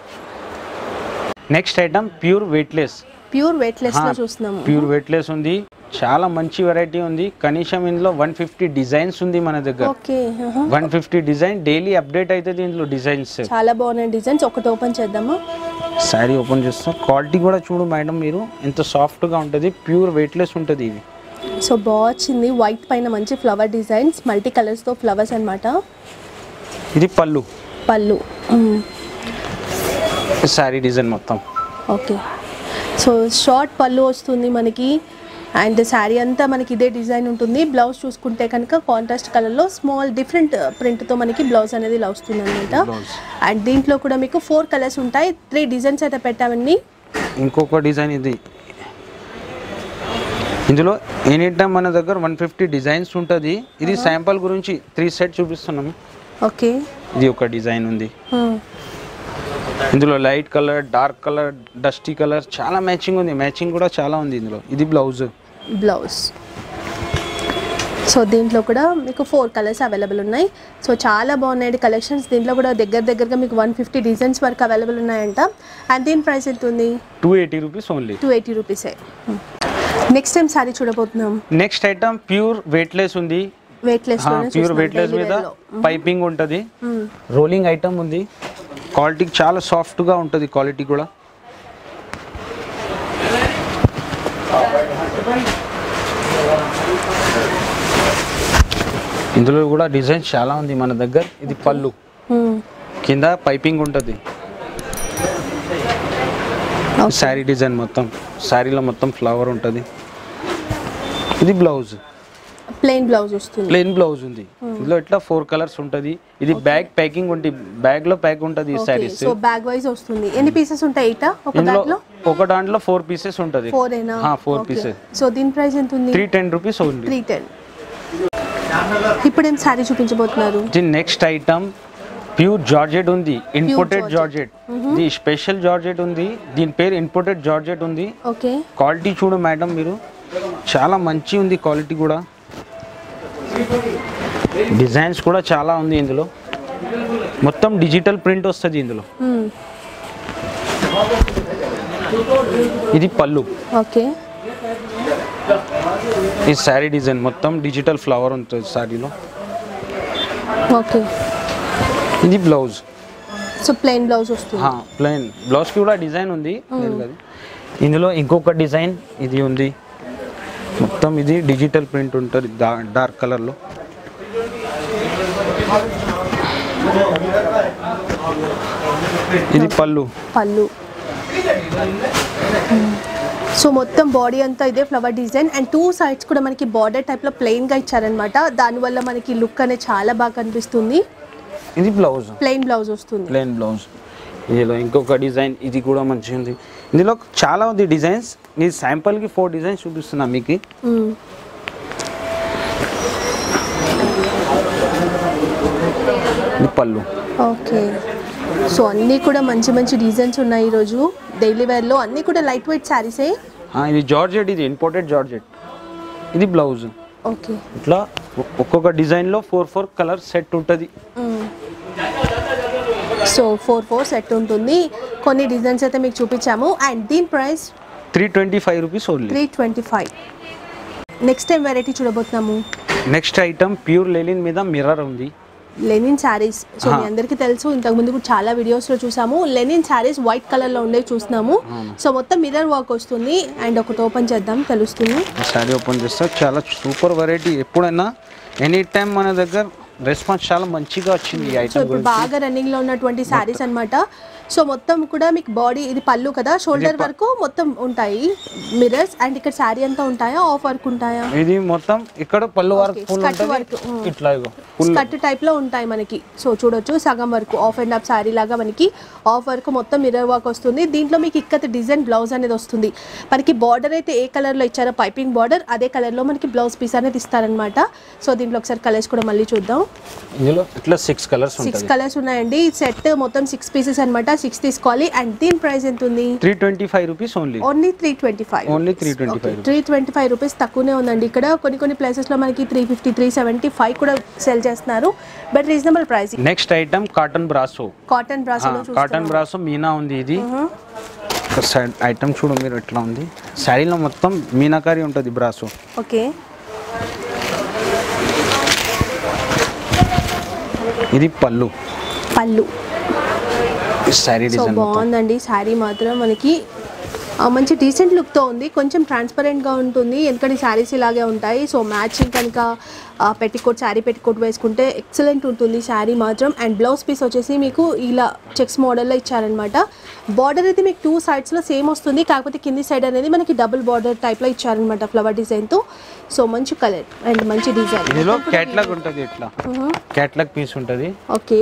[SPEAKER 2] next item pure
[SPEAKER 5] weightless pure weightless చూస్తున్నాము.
[SPEAKER 2] ప్యూర్ వెయిట్లెస్ ఉంది. చాలా మంచి వెరైటీ ఉంది. కనీసం ఇందులో వన్ ఫిఫ్టీ డిజైన్స్ ఉంది మన దగ్గర.
[SPEAKER 5] Okay
[SPEAKER 2] one fifty design daily update అవుతుంది ఇందులో డిజైన్స్
[SPEAKER 5] చాలా బాగున్నాయి డిజైన్స్ ఒకటి ఓపెన్ చేద్దామా?
[SPEAKER 2] శారీ ఓపెన్ చేస్తాం. క్వాలిటీ కూడా చూడు మేడం మీరు. ఎంత సాఫ్ట్గా ఉంటుంది. ప్యూర్ వెయిట్లెస్ ఉంటుంది ఇది.
[SPEAKER 5] సో బాగా వచ్చింది. వైట్ పైన మంచి ఫ్లవర్ డిజైన్స్ మల్టీ కలర్స్తో ఫ్లవర్స్ అన్నమాట.
[SPEAKER 2] ఇది పళ్ళు.
[SPEAKER 5] పళ్ళు.
[SPEAKER 2] శారీ డిజైన్ మొత్తం.
[SPEAKER 5] ఓకే. సో షార్ట్ పళ్ళు వస్తుంది మనకి. అండ్ శారీ అంతా మనకి ఇదే డిజైన్ ఉంటుంది. బ్లౌజ్ చూసుకుంటే కనుక కాంట్రాస్ట్ కలర్లో స్మాల్ డిఫరెంట్ ప్రింట్తో మనకి బ్లౌజ్ అనేది ఇలా వస్తుంది అనమాట. అండ్ దీంట్లో కూడా మీకు ఫోర్ కలర్స్ ఉంటాయి. త్రీ డిజైన్స్ అయితే పెట్టామండి.
[SPEAKER 2] ఇంకొక డిజైన్ ఇది. ఇందులో ఎనీ టైం మన దగ్గర వన్ ఫిఫ్టీ డిజైన్స్ ఉంటుంది. ఇది శాంపుల్ గురించి త్రీ సెట్ చూపిస్తున్నాము.
[SPEAKER 5] ఓకే.
[SPEAKER 2] ఇది ఒక డిజైన్ ఉంది. ఇందులో light colour dark colour dusty colour చాలా మ్యాచింగ్ ఉంది. మ్యాచింగ్ కూడా చాలా ఉంది ఇందులో. ఇది బ్లౌజ్.
[SPEAKER 5] బ్లౌజ్. సో దీంట్లో కూడా మీకు ఫోర్ కలర్స్ అవైలబుల్ ఉన్నాయి. సో చాలా బాగున్నాయి కలెక్షన్స్. దీంట్లో కూడా దగ్గర దగ్గరగా మీకు వన్ ఫిఫ్టీ డిజైన్స్ వరకు అవైలబుల్ ఉన్నాయంట. అండ్ దీని ప్రైస్ ఎంత ఉంది?
[SPEAKER 2] Two eighty rupees only
[SPEAKER 5] two eighty రూపీసే నెక్స్ట్ టైం సారీ చూడబోతున్నాం.
[SPEAKER 2] నెక్స్ట్ ఐటమ్ ప్యూర్ వెయిట్లెస్ ఉంది.
[SPEAKER 5] వెయిట్లెస్
[SPEAKER 2] ప్యూర్ వెయిట్లెస్ మీద పైపింగ్ ఉంటుంది. రోలింగ్ ఐటమ్ ఉంది. క్వాలిటీ చాలా సాఫ్ట్గా ఉంటుంది క్వాలిటీ కూడా. ఇందులో కూడా డిజైన్స్ చాలా ఉంది మన దగ్గర. ఇది పళ్ళు. కింద పైపింగ్ ఉంటుంది. శారీ డిజైన్ మొత్తం. శారీలో మొత్తం ఫ్లవర్ ఉంటుంది. ఇది బ్లౌజ్.
[SPEAKER 5] ప్లెయిన్ బ్లౌజ్ వస్తుంది.
[SPEAKER 2] ప్లెయిన్ బ్లౌజ్ ఉంది. ఇందులో ఇట్లా ఫోర్ కలర్స్ ఉంటుంది. ఇది బ్యాగ్ ప్యాకింగ్ ఉంటుంది బ్యాగ్లో ప్యాక్ ఉంటుంది ఈ శారీస్
[SPEAKER 5] సో బ్యాగ్ వైజ్ వస్తుంది. ఎన్ని పీసెస్ ఉంటాయి ఇట? ఒక
[SPEAKER 2] ఒక దాంట్లో ఫోర్ పీసెస్ ఉంటుంది.
[SPEAKER 5] ఫోర్ ఏనా?
[SPEAKER 2] ఫోర్ పీసెస్
[SPEAKER 5] సో దీని ప్రైస్ ఎంత ఉంది?
[SPEAKER 2] త్రీ టెన్ రూపీస్ ఉంది
[SPEAKER 5] త్రీ టెన్ ఇప్పుడు ఏం సారీ చూపించబోతున్నారు?
[SPEAKER 2] ఇది నెక్స్ట్ ఐటమ్ ప్యూర్ జార్జెట్ ఉంది. ఇంపోర్టెడ్ జార్జెట్ ఇది స్పెషల్ జార్జెట్ ఉంది. దీని పేరు ఇంపోర్టెడ్ జార్జెట్ ఉంది.
[SPEAKER 5] ఓకే
[SPEAKER 2] క్వాలిటీ చూడు మేడం మీరు. చాలా మంచి ఉంది క్వాలిటీ కూడా. డిజైన్స్ కూడా చాలా ఉంది ఇందులో. మొత్తం డిజిటల్ ప్రింట్ వస్తుంది ఇందులో. ఇది పళ్ళు.
[SPEAKER 5] ఓకే.
[SPEAKER 2] ఈ శారీ డిజైన్. మొత్తం డిజిటల్ ఫ్లవర్ ఉంటుంది శారీలో.
[SPEAKER 5] ఓకే.
[SPEAKER 2] ఇది బ్లౌజ్.
[SPEAKER 5] సో ప్లెయిన్ బ్లౌజ్ వస్తుంది.
[SPEAKER 2] ప్లెయిన్. బ్లౌజ్కి కూడా డిజైన్ ఉంది. ఇందులో ఇంకొక డిజైన్ ఇది ఉంది. మొత్తం ఇది డిజిటల్ ప్రింట్ ఉంటుంది డార్క్ కలర్లో. ఇది పళ్ళు.
[SPEAKER 5] పళ్ళు. సో మొత్తం బాడీ అంతా ఇదే flower design and two sides కూడా మనకి బార్డర్ టైప్లో ప్లెయిన్గా ఇచ్చారనమాట దానివల్ల మనకి లుక్ అనేది చాలా బాగా కనిపిస్తుంది.
[SPEAKER 2] ఇది బ్లౌజ్
[SPEAKER 5] ప్లెయిన్ బ్లౌజ్ వస్తుంది.
[SPEAKER 2] ప్లెయిన్ బ్లౌజ్ ఇందులో ఇంకొక డిజైన్ ఇది కూడా మంచిగా ఉంది ఇందులో చాలా ఉంది డిజైన్స్ నేను శాంపుల్కి ఫోర్ డిజైన్స్ చూపిస్తున్నా మీకు. పళ్ళు.
[SPEAKER 5] ఓకే. సో అన్నీ కూడా మంచి మంచి డిజైన్స్ ఉన్నాయి ఈరోజు. డైలీ వేర్లో అన్నీ కూడా లైట్ వెయిట్ శారీసే
[SPEAKER 2] ఇది జార్జెట్ ఇది ఇంపోర్టెడ్ జార్జెట్. ఇది బ్లౌజ్.
[SPEAKER 5] ఓకే.
[SPEAKER 2] ఇట్లా ఒక్కొక్క డిజైన్లో ఫోర్ ఫోర్ కలర్ సెట్ ఉంటుంది.
[SPEAKER 5] సో ఫోర్ ఫోర్ సెట్ ఉంటుంది. కొన్ని డిజైన్స్ అయితే మీకు చూపించాము. అండ్ దీని price?
[SPEAKER 2] Three twenty five rupees only
[SPEAKER 5] three twenty five. Next time variety చూడబోతున్నాము?
[SPEAKER 2] నెక్స్ట్ ఐటమ్ ప్యూర్ లెలిన్ మీద మిర్రర్ ఉంది.
[SPEAKER 5] లెనిన్ శారీస్ సో మీ అందరికీ తెలుసు ఇంతకు ముందు కూడా చాలా వీడియోస్లో చూసాము. లెనిన్ శారీస్ వైట్ కలర్లో ఉండే చూస్తున్నాము. సో మొత్తం మిర్రర్ వర్క్ వస్తుంది. అండ్ ఒకటి ఓపెన్ చేద్దాం తెలుస్తుంది.
[SPEAKER 2] శారీ ఓపెన్ చేస్తే. చాలా సూపర్ వెరైటీ ఎప్పుడైనా ఎనీ టైం మన దగ్గర రెస్పాన్స్ చాలా మంచిగా వచ్చింది ఐటమ్
[SPEAKER 5] బాగా రన్నింగ్లో ఉన్నటువంటి శారీస్ అన్నమాట. సో మొత్తం కూడా మీకు బాడీ ఇది పళ్ళు కదా? షోల్డర్ వరకు మొత్తం ఉంటాయి. మిర్రర్స్ అండ్ ఇక్కడ శారీ అంతా ఉంటాయా? ఆఫ్ వర్క్ ఉంటాయా?
[SPEAKER 2] ఇది మొత్తం ఇక్కడ పళ్ళు వరకు
[SPEAKER 5] Okay,
[SPEAKER 2] ఫుల్
[SPEAKER 5] skirt
[SPEAKER 2] ఉంటుంది.
[SPEAKER 5] వరకు, mm.
[SPEAKER 2] ఇట్లా
[SPEAKER 5] స్కర్ట్ టైప్లో ఉంటాయి మనకి. సో చూడొచ్చు సగం వరకు ఆఫ్ అండ్ ఆఫ్ శారీ లాగా మనకి ఆఫ్ వరకు మొత్తం మిర్రర్ వర్క్ వస్తుంది. దీంట్లో మీకు ఇక్కత డిజైన్ బ్లౌజ్ అనేది వస్తుంది. మనకి బార్డర్ అయితే ఏ కలర్లో ఇచ్చారో పైపింగ్ బార్డర్ అదే కలర్లో మనకి బ్లౌజ్ పీస్ అనేది ఇస్తారనమాట సో దీంట్లో ఒకసారి కలర్స్ కూడా మళ్ళీ చూద్దాం.
[SPEAKER 2] ఇందులో ఇట్లా సిక్స్ కలర్స్
[SPEAKER 5] సిక్స్ కలర్స్ ఉన్నాయండి. సెట్ మొత్తం సిక్స్ పీసెస్ అన్నమాట. సిక్స్ తీసుకోవాలి. అండ్ దీని ప్రైస్ ఎంత ఉంది
[SPEAKER 2] three twenty five rupees only
[SPEAKER 5] only three twenty five
[SPEAKER 2] Only 325
[SPEAKER 5] three twenty five rupees తక్కువనే ఉందండి. ఇక్కడ కొన్ని కొన్ని ప్లేసెస్లో మనకి three fifty three seventy five కూడా సెల్ చేస్తున్నారు. But reasonable price
[SPEAKER 2] next item cotton brasso
[SPEAKER 5] cotton బ్రాసోలో
[SPEAKER 2] cotton brasso మీనా ఉంది ఇది. ఐటమ్ చూడు మీరు ఎట్లా ఉంది. శారీలో మొత్తం మీనాకారి ఉంటుంది బ్రాసో
[SPEAKER 5] ఓకే
[SPEAKER 2] ఇది పళ్ళు.
[SPEAKER 5] పళ్ళు. సో బాగుందండి. శారీ మాత్రం మనకి మంచి డీసెంట్ లుక్తో ఉంది. కొంచెం ట్రాన్స్పరెంట్గా ఉంటుంది. ఎందుకంటే శారీస్ ఇలాగే ఉంటాయి. సో మ్యాచింగ్ కనుక పెట్టికోట్ శారీ పెట్టికోట్ వేసుకుంటే ఎక్సలెంట్ ఉంటుంది శారీ మాత్రం. అండ్ బ్లౌజ్ పీస్ వచ్చేసి మీకు ఇలా చెక్స్ మోడల్లో ఇచ్చారనమాట. బార్డర్ అయితే మీకు టూ సైడ్స్లో సేమ్ వస్తుంది. కాకపోతే కింది సైడ్ అనేది మనకి డబుల్ బార్డర్ టైప్లో ఇచ్చారనమాట ఫ్లవర్ డిజైన్తో సో మంచి కలర్ అండ్ మంచి డిజైన్
[SPEAKER 2] ఇట్లా. పీస్ ఉంటుంది.
[SPEAKER 5] ఓకే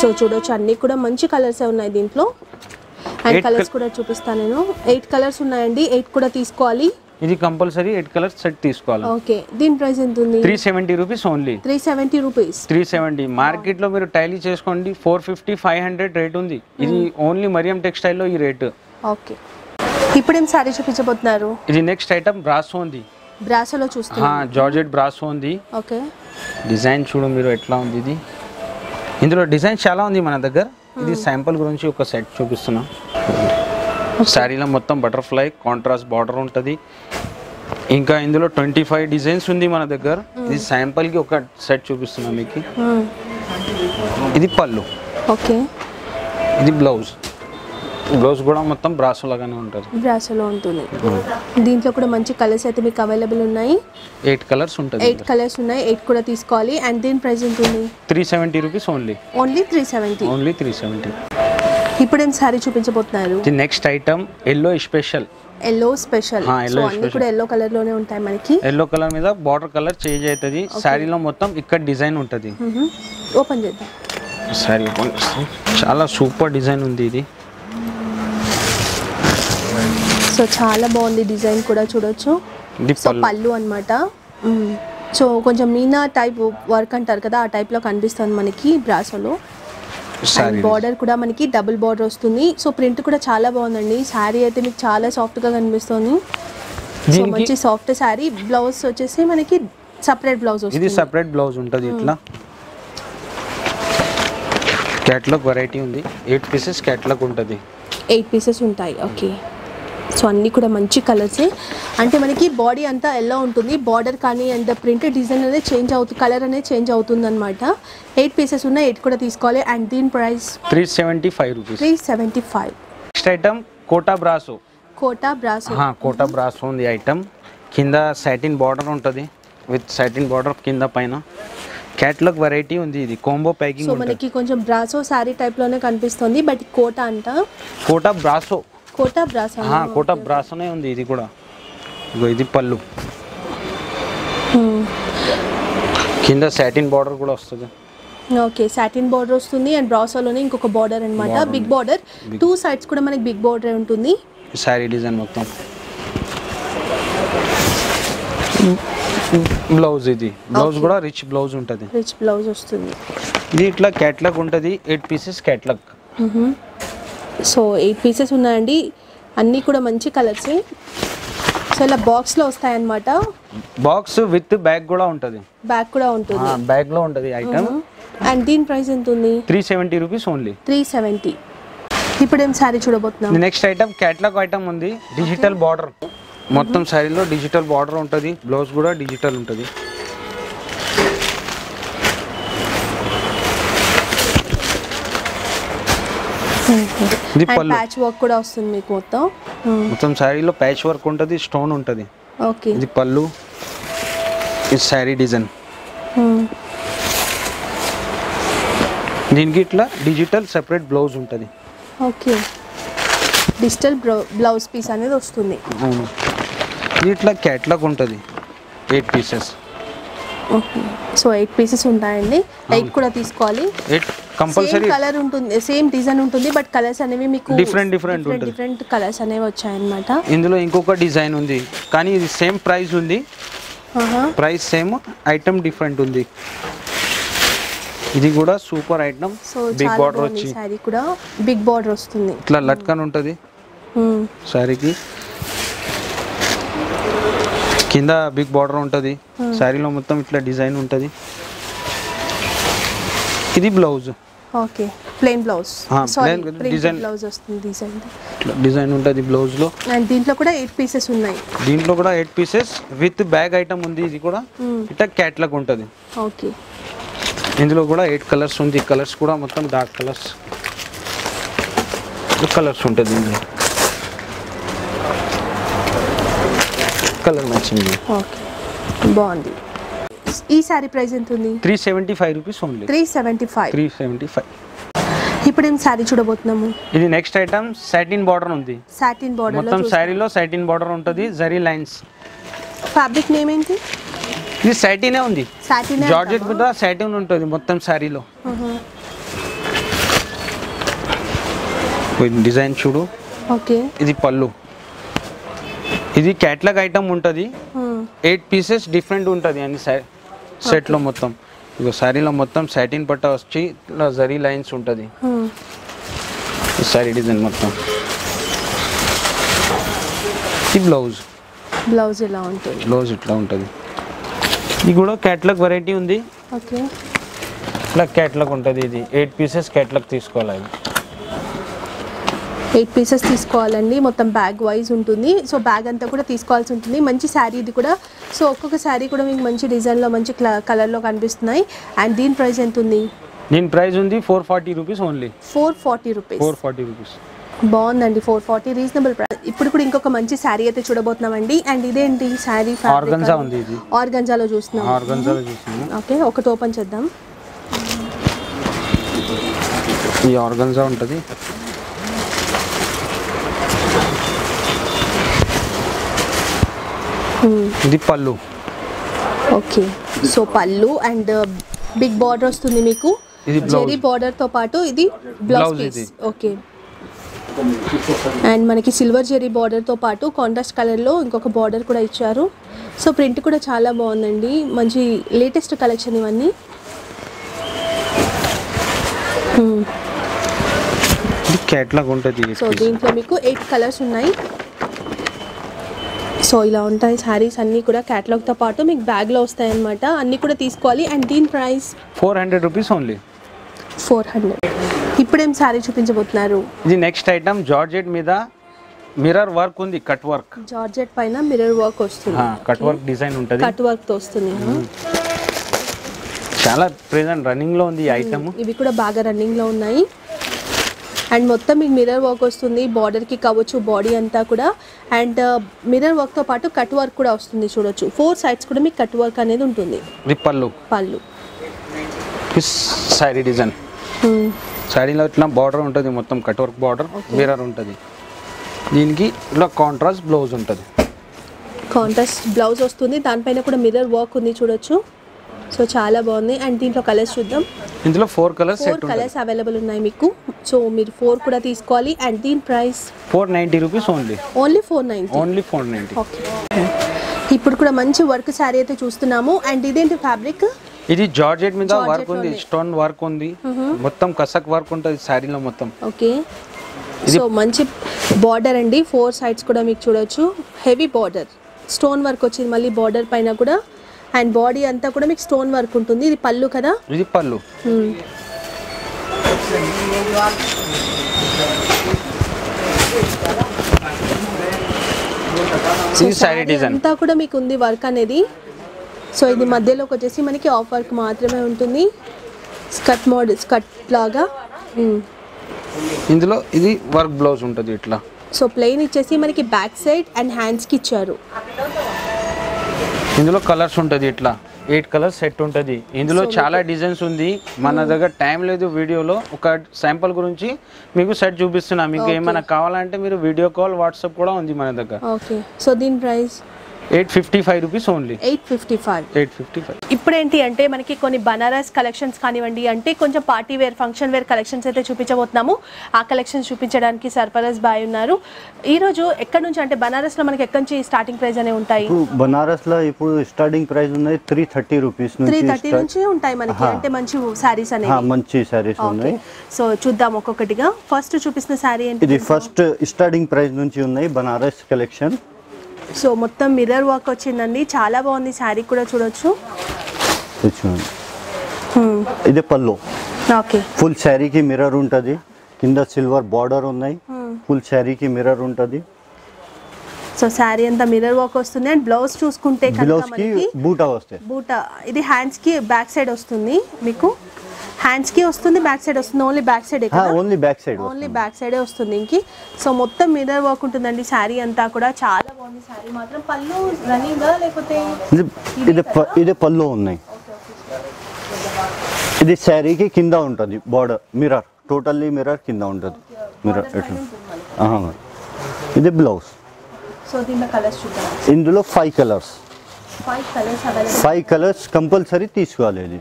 [SPEAKER 5] సో చూడొచ్చు. అన్నీ కూడా మంచి కలర్స్ ఉన్నాయి దీంట్లో. అండ్ కలర్స్ కూడా చూపిస్తాను నేను. ఎయిట్ కలర్స్ ఉన్నాయండి. ఎయిట్ కూడా తీసుకోవాలి.
[SPEAKER 2] ఇది కంపల్సరీ ఎయిట్ కలర్స్ సెట్ తీసుకోవాలి.
[SPEAKER 5] ఓకే దీని ప్రైస్ ఎంత ఉంది?
[SPEAKER 2] Three seventy rupees only
[SPEAKER 5] three seventy rupees
[SPEAKER 2] three seventy మార్కెట్లో మీరు టైలీ చేసుకోండి. Four fifty five hundred rate ఉంది. ఇది ఓన్లీ మరియం టెక్స్టైల్లో ఈ రేటు
[SPEAKER 5] ఓకే ఇప్పుడేం సారీ చూపించబోతున్నారు?
[SPEAKER 2] ఇది నెక్స్ట్ ఐటమ్ బ్రాసో ఉంది.
[SPEAKER 5] బ్రాసోలో చూస్తున్నాం
[SPEAKER 2] జార్జెట్ బ్రాసో ఉంది.
[SPEAKER 5] ఓకే
[SPEAKER 2] డిజైన్ చూడు మీరు ఎట్లా ఉంది ఇది? ఇందులో డిజైన్ చాలా ఉంది మన దగ్గర. ఇది శాంపుల్ గురించి ఒక సెట్ చూపిస్తున్నా. శారీలో మొత్తం బటర్ఫ్లై కాంట్రాస్ట్ బార్డర్ ఉంటుంది. ఇంకా ఇందులో ట్వంటీ ఫైవ్ డిజైన్స్ ఉంది మన దగ్గర. ఇది శాంపుల్కి ఒక సెట్ చూపిస్తున్నా మీకు. ఇది పళ్ళు.
[SPEAKER 5] ఓకే
[SPEAKER 2] ఇది బ్లౌజ్. బ్లౌజ్ కూడా మొత్తం బ్రాసో లాగానే ఉంటుంది.
[SPEAKER 5] బ్రాసోలో ఉంటుంది. దీంట్లో కూడా మంచి కలర్స్ అయితే మీకు అవైలబుల్ ఉన్నాయి.
[SPEAKER 2] ఎయిట్ కలర్స్ ఉంటుంది
[SPEAKER 5] ఎయిట్ కలర్స్ ఉన్నాయి. ఎయిట్ కూడా తీసుకోవాలి. అండ్ దీని ప్రైస్ ఎంత ఉంది
[SPEAKER 2] three seventy rupees only
[SPEAKER 5] only three seventy
[SPEAKER 2] only three seventy
[SPEAKER 5] ఇప్పుడేం సారీ చూపించబోతున్నారు?
[SPEAKER 2] ఇది next
[SPEAKER 5] item yellow
[SPEAKER 2] special yellow
[SPEAKER 5] special అన్ని. కూడా ఎల్లో కలర్లోనే ఉంటాయి మనకి.
[SPEAKER 2] ఎల్లో కలర్ మీద బార్డర్ కలర్ చేంజ్ అవుతుంది. శారీలో మొత్తం ఇక్కడ డిజైన్ ఉంటుంది.
[SPEAKER 5] ఓపెన్ చేద్దాం.
[SPEAKER 2] శారీ చాలా సూపర్ డిజైన్ ఉంది ఇది.
[SPEAKER 5] సో చాలా బాగుంది డిజైన్ కూడా చూడొచ్చు. సో
[SPEAKER 2] పళ్ళు.
[SPEAKER 5] అనమాట సో కొంచెం మీనా టైప్ వర్క్ అంటారు కదా ఆ టైప్లో కనిపిస్తుంది మనకి బ్రాసోలో. బార్డర్ కూడా మనకి డబుల్ బార్డర్ వస్తుంది. సో ప్రింట్ కూడా చాలా బాగుందండి. శారీ అయితే మీకు చాలా సాఫ్ట్గా కనిపిస్తుంది. సో మంచి సాఫ్ట్ శారీ. బ్లౌజ్ వచ్చేసి మనకి సపరేట్ బ్లౌజ్
[SPEAKER 2] ఇది
[SPEAKER 5] వస్తుంది
[SPEAKER 2] సపరేట్ బ్లౌజ్ ఉంటుంది ఇట్లా. క్యాట్లాగ్ వెరైటీ ఉంది. ఎయిట్ పీసెస్ క్యాట్లాగ్ ఉంటుంది.
[SPEAKER 5] ఎయిట్ పీసెస్ ఉంటాయి. ఓకే. సో అన్నీ కూడా మంచి కలర్సే అంటే మనకి బాడీ అంతా ఎలా ఉంటుంది? బార్డర్ కానీ అండ్ ప్రింట్ డిజైన్ అనేది చేంజ్ అవుతుంది కలర్ అనేది చేంజ్ అవుతుంది అనమాట ఎయిట్ పీసెస్ ఉన్నాయి ఎయిట్ కూడా తీసుకోవాలి. అండ్ దీని price
[SPEAKER 2] three seventy five rupees
[SPEAKER 5] three seventy five
[SPEAKER 2] next item Kota brasso
[SPEAKER 5] Kota brasso
[SPEAKER 2] Kota brasso ఉంది ఐటమ్ కింద సాటిన్ బార్డర్ ఉంటుంది. విత్ సాటిన్ బార్డర్ కింద పైన. క్యాట్లాగ్ వెరైటీ ఉంది ఇది. కోంబో ప్యాకింగ్
[SPEAKER 5] సో మనకి కొంచెం బ్రాసో శారీ టైప్లోనే కనిపిస్తుంది. బట్ కోటా అంట?
[SPEAKER 2] కోటా బ్రాసో
[SPEAKER 5] కోటా బ్రాసో
[SPEAKER 2] కోటా బ్రాసోనే ఉంది ఇది కూడా. ఇగో ఇది పళ్ళు. కింద సాటిన్ బార్డర్ కూడా వస్తుంది.
[SPEAKER 5] ఓకే సాటిన్ బార్డర్ వస్తుంది అండ్ బ్రాసోలోనే ఇంకొక బార్డర్ అన్నమాట. Big border. టూ సైడ్స్ కూడా మనకి బిగ్ బార్డర్ ఉంటుంది.
[SPEAKER 2] శారీ డిజైన్ మొత్తం. బ్లౌజ్ ఇది. బ్లౌజ్ కూడా రిచ్ బ్లౌజ్ ఉంటుంది.
[SPEAKER 5] రిచ్ బ్లౌజ్ వస్తుంది.
[SPEAKER 2] ఇది ఇట్లా క్యాట్లాగ్ ఉంటుంది. Eight pieces catalogue.
[SPEAKER 5] So eight pieces ఉన్నాయండి. అన్నీ కూడా మంచి కలర్సే. సో ఇలా బాక్స్లో వస్తాయన్నమాట.
[SPEAKER 2] బాక్స్ విత్ బ్యాగ్ కూడా ఉంటుంది.
[SPEAKER 5] బ్యాగ్ కూడా ఉంటుంది.
[SPEAKER 2] బ్యాగ్లో ఉంటుంది ఐటమ్.
[SPEAKER 5] అండ్ దీని ప్రైస్ ఎంత ఉంది
[SPEAKER 2] three seventy rupees only.
[SPEAKER 5] Three seventy. ఇప్పుడు ఏం శారీ చూడబోతున్నాం?
[SPEAKER 2] నెక్స్ట్ ఐటమ్ క్యాట్లాగ్ ఐటమ్ ఉంది. Digital border. మొత్తం శారీలో డిజిటల్ బార్డర్ ఉంటుంది. బ్లౌజ్ కూడా డిజిటల్ ఉంటుంది. ఇది
[SPEAKER 5] ప్యాచ్ వర్క్ కూడా వస్తుంది మీకు మొత్తం.
[SPEAKER 2] మొత్తం శారీలో ప్యాచ్ వర్క్ ఉంటుంది స్టోన్ ఉంటుంది.
[SPEAKER 5] ఓకే
[SPEAKER 2] ఇది పళ్ళు. ఇది శారీ డిజైన్. దీనికి ఇట్లా డిజిటల్ సెపరేట్ బ్లౌజ్ ఉంటుంది.
[SPEAKER 5] ఓకే డిజిటల్ బ్లౌజ్ పీస్ అనేది వస్తుంది.
[SPEAKER 2] అవును. ఇది ఇట్లా క్యాట్లాగ్ ఉంటుంది. Eight pieces
[SPEAKER 5] okay so eight pieces ఉంటాయండి. ఎయిట్ కూడా తీసుకోవాలి.
[SPEAKER 2] ఎయిట్ కంపల్సరీ
[SPEAKER 5] కలర్ ఉంటుంది సేమ్ డిజైన్ ఉంటుంది బట్ కలర్స్ అనేవి మీకు
[SPEAKER 2] Different, different ఉంటుంది.
[SPEAKER 5] డిఫరెంట్ కలర్స్ అనేవి వచ్చాయన్నమాట.
[SPEAKER 2] ఇందులో ఇంకొక డిజైన్ ఉంది కానీ ఇది సేమ్ ప్రైస్ ఉంది. ప్రైస్ సేమ్ ఐటమ్ డిఫరెంట్ ఉంది. ఇది కూడా సూపర్ ఐటమ్ బిగ్ బార్డర్ వచ్చి.
[SPEAKER 5] శారీ కూడా. బిగ్ బార్డర్ వస్తుంది.
[SPEAKER 2] ఇట్లా లట్కన్ ఉంటుంది. శారీకి కింద బిగ్ బార్డర్ ఉంటుంది. శారీలో మొత్తం ఇట్లా డిజైన్ ఉంటుంది. ఇది blouse.
[SPEAKER 5] Okay
[SPEAKER 2] plain blouse.
[SPEAKER 5] Sorry. Printed blouse వస్తుంది డిజైన్.
[SPEAKER 2] ఇట్లా డిజైన్ ఉంటుంది బ్లౌజ్లో.
[SPEAKER 5] అండ్ దీంట్లో కూడా ఎయిట్ పీసెస్ ఉన్నాయి.
[SPEAKER 2] దీంట్లో కూడా eight pieces with bag item ఉంది ఇది కూడా. ఇట్లా క్యాట్లాగ్ ఉంటుంది.
[SPEAKER 5] ఓకే.
[SPEAKER 2] ఇందులో కూడా ఎయిట్ కలర్స్ ఉంది. కలర్స్ కూడా మొత్తం డార్క్ కలర్స్. కలర్స్ ఉంటుంది ఇందులో. కలర్ నచ్చింది
[SPEAKER 5] ఓకే. బాగుంది. ఈ శారీ ప్రైస్ ఎంత ఉంది?
[SPEAKER 2] Three seventy five rupees only
[SPEAKER 5] three seventy five
[SPEAKER 2] three seventy five
[SPEAKER 5] ఇప్పుడు ఏం శారీ చూడబోతున్నాము?
[SPEAKER 2] ఇది నెక్స్ట్ ఐటమ్ సాటిన్ బార్డర్ ఉంది.
[SPEAKER 5] సాటిన్ బార్డర్
[SPEAKER 2] మొత్తం శారీలో సాటిన్ బార్డర్ ఉంటుంది జరీ లైన్స్
[SPEAKER 5] ఫ్యాబ్రిక్ నేమ్ ఏంటి?
[SPEAKER 2] ఇది సాటినే ఉంది.
[SPEAKER 5] సాటిన్
[SPEAKER 2] జార్జెట్ కూడా సాటిన్ ఉంటుంది మొత్తం శారీలో డిజైన్ చూడు.
[SPEAKER 5] ఓకే.
[SPEAKER 2] ఇది పళ్ళు. ఇది క్యాట్లాగ్ ఐటమ్ ఉంటుంది. ఎయిట్ పీసెస్ డిఫరెంట్ ఉంటుంది అన్ని సెట్లో మొత్తం. ఇగో శారీలో మొత్తం సాటిన్ పట్ట వచ్చి ఇట్లా జరీ లైన్స్ ఉంటుంది. శారీ డిజైన్ మొత్తం. ఈ బ్లౌజ్.
[SPEAKER 5] బ్లౌజ్ ఇలా ఉంటుంది?
[SPEAKER 2] బ్లౌజ్ ఇట్లా ఉంటుంది. ఇది కూడా క్యాట్లాగ్ వెరైటీ ఉంది.
[SPEAKER 5] ఓకే.
[SPEAKER 2] ఇట్లా క్యాట్లాగ్ ఉంటుంది ఇది. ఎయిట్ పీసెస్ క్యాట్లాగ్ తీసుకోవాలి. ఇది
[SPEAKER 5] ఎయిట్ పీసెస్ తీసుకోవాలండి. మొత్తం బ్యాగ్ వైజ్ ఉంటుంది. సో బ్యాగ్ అంతా కూడా తీసుకోవాల్సి ఉంటుంది. మంచి శారీ ఇది కూడా. సో ఒక్కొక్క శారీ కూడా మీకు మంచి డిజైన్లో మంచి కలర్లో కనిపిస్తున్నాయి. అండ్ దీని ప్రైస్ ఎంత ఉంది?
[SPEAKER 2] దీని ప్రైస్ ఉంది four forty rupees only
[SPEAKER 5] four forty rupees
[SPEAKER 2] four forty rupees
[SPEAKER 5] బాగుందండి. ఫోర్ ఫార్టీ రీజనబుల్ ప్రైస్ ఇప్పుడు కూడా ఇంకొక మంచి శారీ అయితే చూడబోతున్నామండి. అండ్ ఇదేంటి? శారీ
[SPEAKER 2] Organza ఉంది ఇది.
[SPEAKER 5] ఆర్గంజాలో చూస్తున్నాం.
[SPEAKER 2] ఆర్గన్జాలో చూసాము
[SPEAKER 5] ఓకే ఒకటి ఓపెన్ చేద్దాం.
[SPEAKER 2] ఈ ఆర్గన్జా ఉంటుంది. ఇది pallu.
[SPEAKER 5] Okay so pallu and big border వస్తుంది మీకు. జెరీ బార్డర్తో పాటు ఇది బ్లౌజ్ పీస్. ఓకే అండ్ మనకి సిల్వర్ జెరీ బార్డర్తో పాటు కాంట్రాస్ట్ కలర్లో ఇంకొక బార్డర్ కూడా ఇచ్చారు. సో ప్రింట్ కూడా చాలా బాగుందండి. మంచి లేటెస్ట్ కలెక్షన్ ఇవన్నీ. సో దీంట్లో మీకు ఎయిట్ కలర్స్ ఉన్నాయి. సో ఇలా ఉంటాయి శారీస్ అన్నీ కూడా క్యాటలాగ్తో పాటు మీకు బ్యాగ్లో వస్తాయి అన్నమాట అన్నీ కూడా తీసుకోవాలి. అండ్ దీని price
[SPEAKER 2] four hundred rupees only
[SPEAKER 5] four hundred ఇప్పుడేం శారీ చూపించబోతున్నారు?
[SPEAKER 2] ఇది నెక్స్ట్ ఐటమ్ జార్జెట్ మీద మిర్రర్ వర్క్ ఉంది కట్ వర్క్
[SPEAKER 5] జార్జెట్ పైన మిర్రర్ వర్క్ వస్తుంది.
[SPEAKER 2] కట్ వర్క్ డిజైన్ ఉంటుంది.
[SPEAKER 5] కట్ వర్క్తో వస్తుంది.
[SPEAKER 2] చాలా ప్రెసెంట్ రన్నింగ్లో ఉంది ఈ ఐటమ్
[SPEAKER 5] ఇవి కూడా బాగా రన్నింగ్లో ఉన్నాయి. అండ్ మొత్తం మీకు మిర్రర్ వర్క్ వస్తుంది. బార్డర్కి కావచ్చు బాడీ అంతా కూడా. అండ్ మిర్రర్ వర్క్తో పాటు కట్ వర్క్ కూడా వస్తుంది చూడొచ్చు. ఫోర్ సైడ్స్ కూడా మీకు కట్ వర్క్ అనేది ఉంటుంది.
[SPEAKER 2] పళ్ళు.
[SPEAKER 5] పళ్ళు.
[SPEAKER 2] శారీ డిజైన్. శారీలో ఇట్లా బార్డర్ ఉంటుంది మొత్తం కట్ వర్క్ బార్డర్ మిర్రర్ ఉంటుంది. దీనికి ఇట్లా కాంట్రాస్ట్ బ్లౌజ్ ఉంటుంది.
[SPEAKER 5] కాంట్రాస్ట్ బ్లౌజ్ వస్తుంది. దానిపైన కూడా మిర్రర్ వర్క్ ఉంది చూడొచ్చు. సో చాలా బాగుంది అండ్ దీంట్లో కలర్స్ చూద్దాం.
[SPEAKER 2] ఇందులో
[SPEAKER 5] four
[SPEAKER 2] colours four
[SPEAKER 5] colours available ఉన్నాయి మీకు. సో మీరు ఫోర్ కూడా తీసుకోవాలి. అండ్ దీని price
[SPEAKER 2] four ninety rupees only
[SPEAKER 5] only four ninety
[SPEAKER 2] only four ninety
[SPEAKER 5] okay ఇప్పుడు కూడా మంచి వర్క్ శారీ అయితే చూస్తున్నాము. అండ్ ఇదేంటి ఫ్యాబ్రిక్
[SPEAKER 2] ఇది జార్జెట్ మీద వర్క్ ఉంది. స్టోన్ వర్క్ ఉంది. మొత్తం కసక్ వర్క్ ఉంటుంది శారీలో మొత్తం.
[SPEAKER 5] ఓకే. సో మంచి బార్డర్ అండి. ఫోర్ సైడ్స్ కూడా మీకు చూడొచ్చు. హెవీ బార్డర్ స్టోన్ వర్క్ వచ్చింది మళ్ళీ బార్డర్ పైన కూడా. అండ్ బాడీ అంతా కూడా మీకు స్టోన్ వర్క్ ఉంటుంది. ఇది పళ్ళు కదా?
[SPEAKER 2] ఇది పళ్ళు.
[SPEAKER 5] అంతా కూడా మీకు ఉంది వర్క్ అనేది. సో ఇది మధ్యలోకి వచ్చేసి మనకి ఆఫ్ వర్క్ మాత్రమే ఉంటుంది. స్కర్ట్ మోడ్ స్కర్ట్ లాగా.
[SPEAKER 2] ఇందులో ఇది వర్క్ బ్లౌజ్ ఉంటుంది ఇట్లా.
[SPEAKER 5] సో ప్లెయిన్ ఇచ్చేసి మనకి బ్యాక్ సైడ్ అండ్ హ్యాండ్స్కి ఇచ్చారు.
[SPEAKER 2] ఇందులో కలర్స్ ఉంటుంది ఇట్లా. ఎయిట్ కలర్స్ సెట్ ఉంటుంది. ఇందులో చాలా డిజైన్స్ ఉంది. మన దగ్గర టైం లేదు వీడియోలో. ఒక శాంపుల్ గురించి మీకు సెట్ చూపిస్తున్నా. మీకు. ఏమైనా కావాలంటే మీరు వీడియో కాల్ వాట్సాప్ కూడా ఉంది మన దగ్గర.
[SPEAKER 5] ఓకే సో దీని price?
[SPEAKER 2] Eight fifty five rupees only
[SPEAKER 5] eight fifty five.
[SPEAKER 2] Eight fifty five.
[SPEAKER 5] ఇప్పుడేంటి అంటే మనకి కొన్ని బనారస్ కలెక్షన్స్ కానివ్వండి అంటే కొంచెం party wear function wear collections అయితే చూపించబోతున్నాము. ఆ కలెక్షన్స్ చూపించడానికి సర్ఫరాజ్ బాయ్ ఉన్నారు. ఈ రోజు ఎక్కడి నుంచి అంటే బనారస్లో మనకి ఎక్కడి నుంచి స్టార్టింగ్ ప్రైస్ అనేవి ఉంటాయి?
[SPEAKER 3] ఇప్పుడు బనారస్లో ఇప్పుడు స్టార్టింగ్ ప్రైస్ ఉన్నాయి త్రీ థర్టీ రూపీస్
[SPEAKER 5] త్రీ
[SPEAKER 3] నుంచి
[SPEAKER 5] థర్టీ నుంచి ఉంటాయి మనకి. అంటే మంచి శారీస్ అనేవి.
[SPEAKER 3] మంచి శారీస్
[SPEAKER 5] ఓకే
[SPEAKER 3] ఉన్నాయి.
[SPEAKER 5] సో చూద్దాం ఒక్కొక్కటిగా. ఫస్ట్ చూపిస్తున్న శారీ ఏంటి
[SPEAKER 3] ఇది ఫస్ట్ స్టార్టింగ్ ప్రైస్ నుంచి ఉన్నాయి బనారస్ కలెక్షన్.
[SPEAKER 5] సో మొత్తం మిర్రర్ వర్క్ వచ్చిందండి. చాలా బాగుంది. శారీ కూడా చూడొచ్చు.
[SPEAKER 3] ఇది పళ్ళు.
[SPEAKER 5] ఓకే.
[SPEAKER 3] ఫుల్ శారీకి మిర్రర్ ఉంటుంది. కింద సిల్వర్ బార్డర్ ఉన్నాయి. ఫుల్ శారీకి మిర్రర్ ఉంటుంది.
[SPEAKER 5] సో శారీ అంతా మిర్రర్ వర్క్ వస్తుంది అండ్ బ్లౌజ్ చూసుకుంటే
[SPEAKER 3] బూటా వస్తాయి.
[SPEAKER 5] బూట ఇది హ్యాండ్స్కి బ్యాక్ సైడ్ వస్తుంది మీకు. హ్యాండ్స్కి వస్తుంది బ్యాక్ సైడ్ వస్తుంది only back side
[SPEAKER 3] only back side
[SPEAKER 5] only back సైడే వస్తుంది. ఇంకి. సో మొత్తం మిర్రర్ వర్క్ ఉంటుందండి శారీ అంతా కూడా. చాలా బాగుంది శారీ మాత్రం. పళ్ళు రన్నింగ్ లేకపోతే
[SPEAKER 3] ఇది ఇది పళ్ళు ఉన్నాయి. ఇది శారీకి కింద ఉంటుంది బార్డర్ మిర్రర్ టోటల్లీ మిర్రర్ కింద ఉంటుంది. మిర్రర్. ఇది బ్లౌజ్
[SPEAKER 5] సో దీంట్లో కలర్స్ చూద్దాం.
[SPEAKER 3] ఇందులో five colours
[SPEAKER 5] five colours available
[SPEAKER 3] five colours compulsory తీసుకోవాలి ఇది.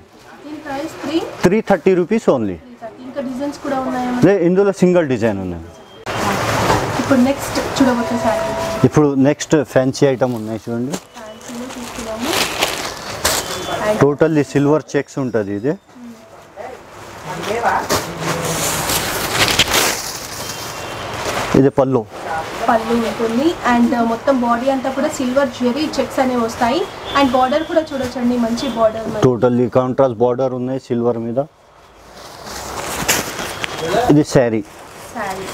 [SPEAKER 3] Three thirty rupees
[SPEAKER 5] only designs కూడా ఉన్నాయా
[SPEAKER 3] లే ఇందులో సింగిల్ డిజైన్ ఉన్నాయి.
[SPEAKER 5] ఇప్పుడు నెక్స్ట్ చూడవచ్చు
[SPEAKER 3] ఇప్పుడు నెక్స్ట్ ఫ్యాన్సీ ఐటమ్ ఉన్నాయి చూడండి. టోటల్లీ సిల్వర్ చెక్స్ ఉంటుంది ఇది. ఇది పళ్ళు.
[SPEAKER 5] పళ్ళు ఉంటుంది. అండ్ మొత్తం బాడీ అంతా కూడా సిల్వర్ జ్యువెలరీ చెక్స్ అనేవి వస్తాయి. అండ్ బార్డర్ కూడా చూడొచ్చండి మంచి బార్డర్
[SPEAKER 3] టోటల్లీ కాంట్రాస్ట్ బార్డర్ ఉన్నాయి సిల్వర్ మీద. ఇది శారీ
[SPEAKER 5] శారీ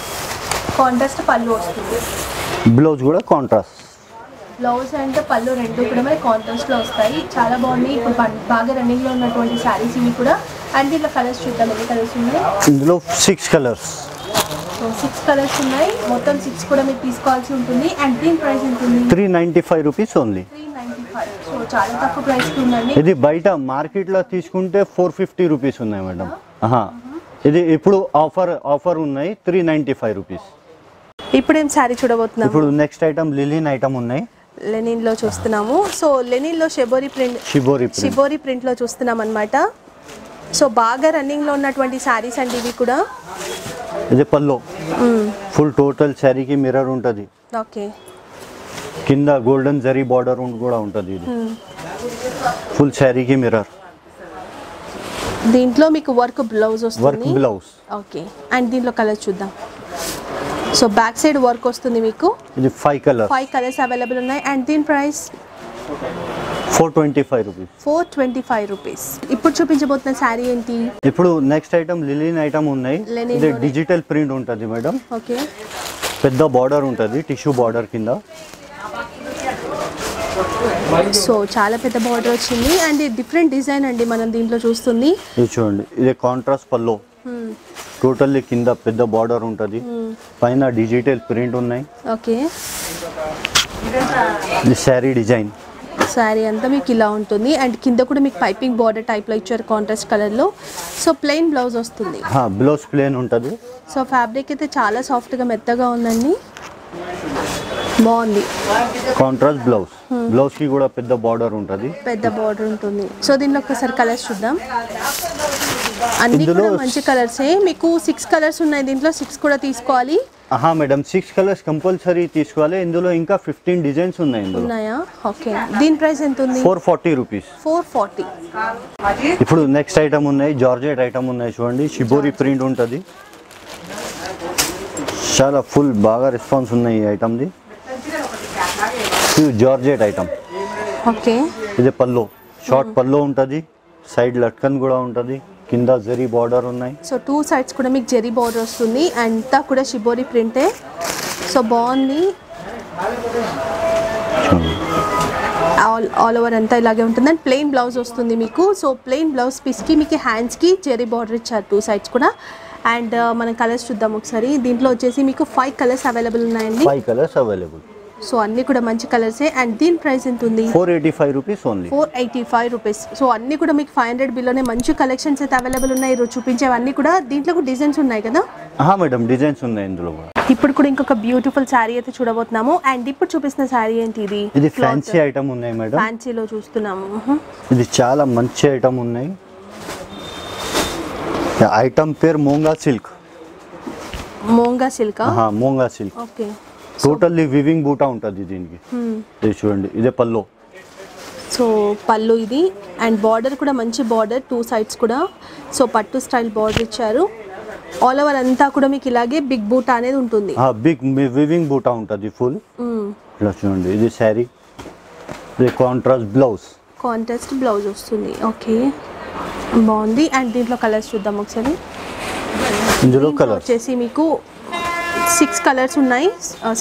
[SPEAKER 5] కాంట్రాస్ట్ పళ్ళు వస్తుంది.
[SPEAKER 3] బ్లౌజ్ కూడా కాంట్రాస్ట్
[SPEAKER 5] బ్లౌజ్ అండ్ పళ్ళు రెండు కూడా మనకి కాంట్రాస్ట్లో వస్తాయి. చాలా బాగున్నాయి ఇప్పుడు బాగా రన్నింగ్లో ఉన్నటువంటి శారీస్ ఇవి కూడా. అండ్ దీంట్లో కలర్స్ చూద్దాం. ఎన్ని కలర్స్ ఉన్నాయి?
[SPEAKER 3] ఇందులో సిక్స్ కలర్స్
[SPEAKER 5] సిక్స్ కలర్స్ ఉన్నాయి. మొత్తం సిక్స్ కూడా మీరు తీసుకోవాల్సి ఉంటుంది. అండ్ దీని ప్రైస్ ఎంత ఉంది?
[SPEAKER 3] Three ninety
[SPEAKER 5] five rupees only so చాలా తక్కువ ఉందండి.
[SPEAKER 3] ఇది బయట మార్కెట్లో తీసుకుంటే ఫోర్ ఫిఫ్టీ రూపీస్ ఉన్నాయి మేడం. ఇది ఇప్పుడు ఆఫర్ ఆఫర్ ఉన్నాయి త్రీ నైంటీ ఫైవ్ రూపీస్
[SPEAKER 5] ఇప్పుడు ఏం శారీ చూడబోతున్నాము
[SPEAKER 3] ఇప్పుడు నెక్స్ట్ ఐటమ్ లిలిన్ ఐటమ్ ఉన్నాయి.
[SPEAKER 5] లెనిన్లో చూస్తున్నాము. So లెనిన్లో shibori
[SPEAKER 3] print shibori
[SPEAKER 5] print shibori ప్రింట్లో చూస్తున్నాం అనమాట సో బాగా రన్నింగ్లో ఉన్నటువంటి శారీస్ అండి ఇవి కూడా.
[SPEAKER 3] ఇది పల్లో ఫుల్ టోటల్ శారీకి మిర్రర్ ఉంటుంది.
[SPEAKER 5] ఓకే.
[SPEAKER 3] కింద గోల్డెన్ జరీ బార్డర్ కూడా ఉంటుంది ఇది. ఫుల్ శారీకి మిర్రర్
[SPEAKER 5] దీంట్లో మీకు work
[SPEAKER 3] blouse
[SPEAKER 5] work
[SPEAKER 3] blouse
[SPEAKER 5] okay. And దీంట్లో కలర్ చూద్దాం. సో బ్యాక్ సైడ్ వర్క్ వస్తుంది మీకు.
[SPEAKER 3] ఇది five colour
[SPEAKER 5] five colours available ఉన్నాయి. అండ్ దీని price
[SPEAKER 3] four twenty five rupees.
[SPEAKER 5] Four twenty five rupees. ఇప్పుడు చూపించబోతున్న శారీ ఏంటి?
[SPEAKER 3] ఇప్పుడు నెక్స్ట్ ఐటమ్ లిలిన్ ఐటమ్ ఉన్నాయి. ఇది. డిజిటల్ ప్రింట్ ఉంటుంది మేడం.
[SPEAKER 5] ఓకే.
[SPEAKER 3] పెద్ద బార్డర్ ఉంటుంది టిష్యూ బార్డర్ కింద.
[SPEAKER 5] సో చాలా పెద్ద బార్డర్ వచ్చింది. అండ్ డిఫరెంట్ డిజైన్ అండి మనం దీంట్లో చూస్తుంది.
[SPEAKER 3] ఇది చూడండి ఇది కాంట్రాస్ట్ పల్లో. టోటల్లీ కింద పెద్ద బార్డర్ ఉంటుంది. పైన డిజిటల్ ప్రింట్ ఉన్నాయి.
[SPEAKER 5] ఓకే.
[SPEAKER 3] శారీ డిజైన్.
[SPEAKER 5] శారీ అంతా మీకు ఇలా ఉంటుంది. అండ్ కింద కూడా మీకు పైపింగ్ బార్డర్ టైప్లో ఇచ్చారు కాంట్రాస్ట్ కలర్లో సో ప్లెయిన్ బ్లౌజ్ వస్తుంది.
[SPEAKER 3] బ్లౌజ్ ప్లేన్ ఉంటుంది.
[SPEAKER 5] సో ఫ్యాబ్రిక్ అయితే చాలా సాఫ్ట్గా మెత్తగా ఉందండి. బాగుంది.
[SPEAKER 3] కాంట్రాస్ట్ బ్లౌజ్ బ్లౌజ్కి కూడా పెద్ద బార్డర్ ఉంటుంది.
[SPEAKER 5] పెద్ద బార్డర్ ఉంటుంది. సో దీనిలో ఒకసారి కలర్స్ చూద్దాం. అన్ని కూడా మంచి కలర్సే మీకు సిక్స్ కలర్స్ ఉన్నాయి దీంట్లో. సిక్స్ కూడా తీసుకోవాలి.
[SPEAKER 3] ఆహా మేడం సిక్స్ కలర్స్ కంపల్సరీ తీసుకోవాలి. ఇందులో ఇంకా ఫిఫ్టీన్ డిజైన్స్ ఉన్నాయి ఇందులో.
[SPEAKER 5] ఉన్నాయా? ఓకే. దీని ప్రైస్ ఎంత ఉంది
[SPEAKER 3] four forty rupees
[SPEAKER 5] four forty
[SPEAKER 3] ఇప్పుడు నెక్స్ట్ ఐటమ్ ఉన్నాయి. జార్జెట్ ఐటమ్ ఉన్నాయి చూడండి. షిబోరి ప్రింట్ ఉంటుంది. చాలా ఫుల్ బాగా రెస్పాన్స్ ఉన్నాయి ఈ ఐటమ్ది జార్జెట్ ఐటమ్
[SPEAKER 5] ఓకే.
[SPEAKER 3] ఇది పల్లో. షార్ట్ పల్లో ఉంటుంది. సైడ్ లట్కన్ కూడా ఉంటుంది. కింద జరీ బార్డర్ ఉన్నాయి.
[SPEAKER 5] సో టూ సైడ్స్ కూడా మీకు జెరీ బార్డర్ వస్తుంది. అంతా కూడా షిబోరి ప్రింటే. సో బాగుంది. ఆల్ ఆల్ ఓవర్ అంతా ఇలాగే ఉంటుంది. అండ్ ప్లెయిన్ బ్లౌజ్ వస్తుంది మీకు. సో ప్లెయిన్ బ్లౌజ్ పీస్కి మీకు హ్యాండ్స్కి జెరీ బార్డర్ ఇచ్చారు టూ సైడ్స్ కూడా. అండ్ మనం కలర్స్ చూద్దాం ఒకసారి. దీంట్లో వచ్చేసి మీకు ఫైవ్ కలర్స్ అవైలబుల్ ఉన్నాయండి.
[SPEAKER 3] ఫైవ్ కలర్స్ అవైలబుల్
[SPEAKER 5] సో అన్నీ కూడా మంచి కలర్సే. అండ్ దీని ప్రైస్ ఎంత ఉంది
[SPEAKER 3] four eighty five rupees only
[SPEAKER 5] four eighty five rupees. So అన్నీ కూడా మీకు ఫైవ్ హండ్రెడ్ బిల్లోనే మంచి కలెక్షన్స్ అయితే అవైలబుల్ ఉన్నాయి. ఈరోజు చూపించేవన్నీ కూడా దీంట్లో కూడా డిజైన్స్ ఉన్నాయి కదా?
[SPEAKER 3] మేడం డిజైన్స్ ఉన్నాయి ఇందులో కూడా.
[SPEAKER 5] ఇప్పుడు కూడా ఇంకొక బ్యూటిఫుల్ శారీ అయితే చూడబోతున్నాము. అండ్ ఇప్పుడు చూపిస్తున్న శారీ ఏంటి ఇది?
[SPEAKER 3] ఇది ఫ్యాన్సీ ఐటమ్ ఉన్నాయి మేడం.
[SPEAKER 5] ఫ్యాన్సీలో చూస్తున్నాము.
[SPEAKER 3] ఇది చాలా మంచి ఐటమ్ ఉన్నాయి. ఐటమ్ పేరు Monga silk.
[SPEAKER 5] Monga silk?
[SPEAKER 3] Monga silk.
[SPEAKER 5] Okay.
[SPEAKER 3] Totally weaving buta ఉంటుంది దీనికి. ఇది చూడండి ఇదే పల్లో
[SPEAKER 5] సో పళ్ళు ఇది. అండ్ బార్డర్ కూడా మంచి బార్డర్ టూ సైడ్స్ కూడా. సో పట్టు స్టైల్ బార్డర్ ఇచ్చారు. ఆల్ ఓవర్ అంతా కూడా మీకు ఇలాగే బిగ్ బూట్ అనేది ఉంటుంది.
[SPEAKER 3] బిగ్ వివింగ్ బూటా ఉంటుంది ఫుల్ ఇలా చూడండి ఇది శారీ ఇది కాంట్రాస్ట్ బ్లౌజ్
[SPEAKER 5] కాంటెస్ట్ బ్లౌజ్ వస్తుంది. ఓకే బాగుంది. అండ్ దీంట్లో కలర్స్ చూద్దాం ఒకసారి.
[SPEAKER 3] ఇందులో కలర్
[SPEAKER 5] వచ్చేసి మీకు సిక్స్ కలర్స్ ఉన్నాయి.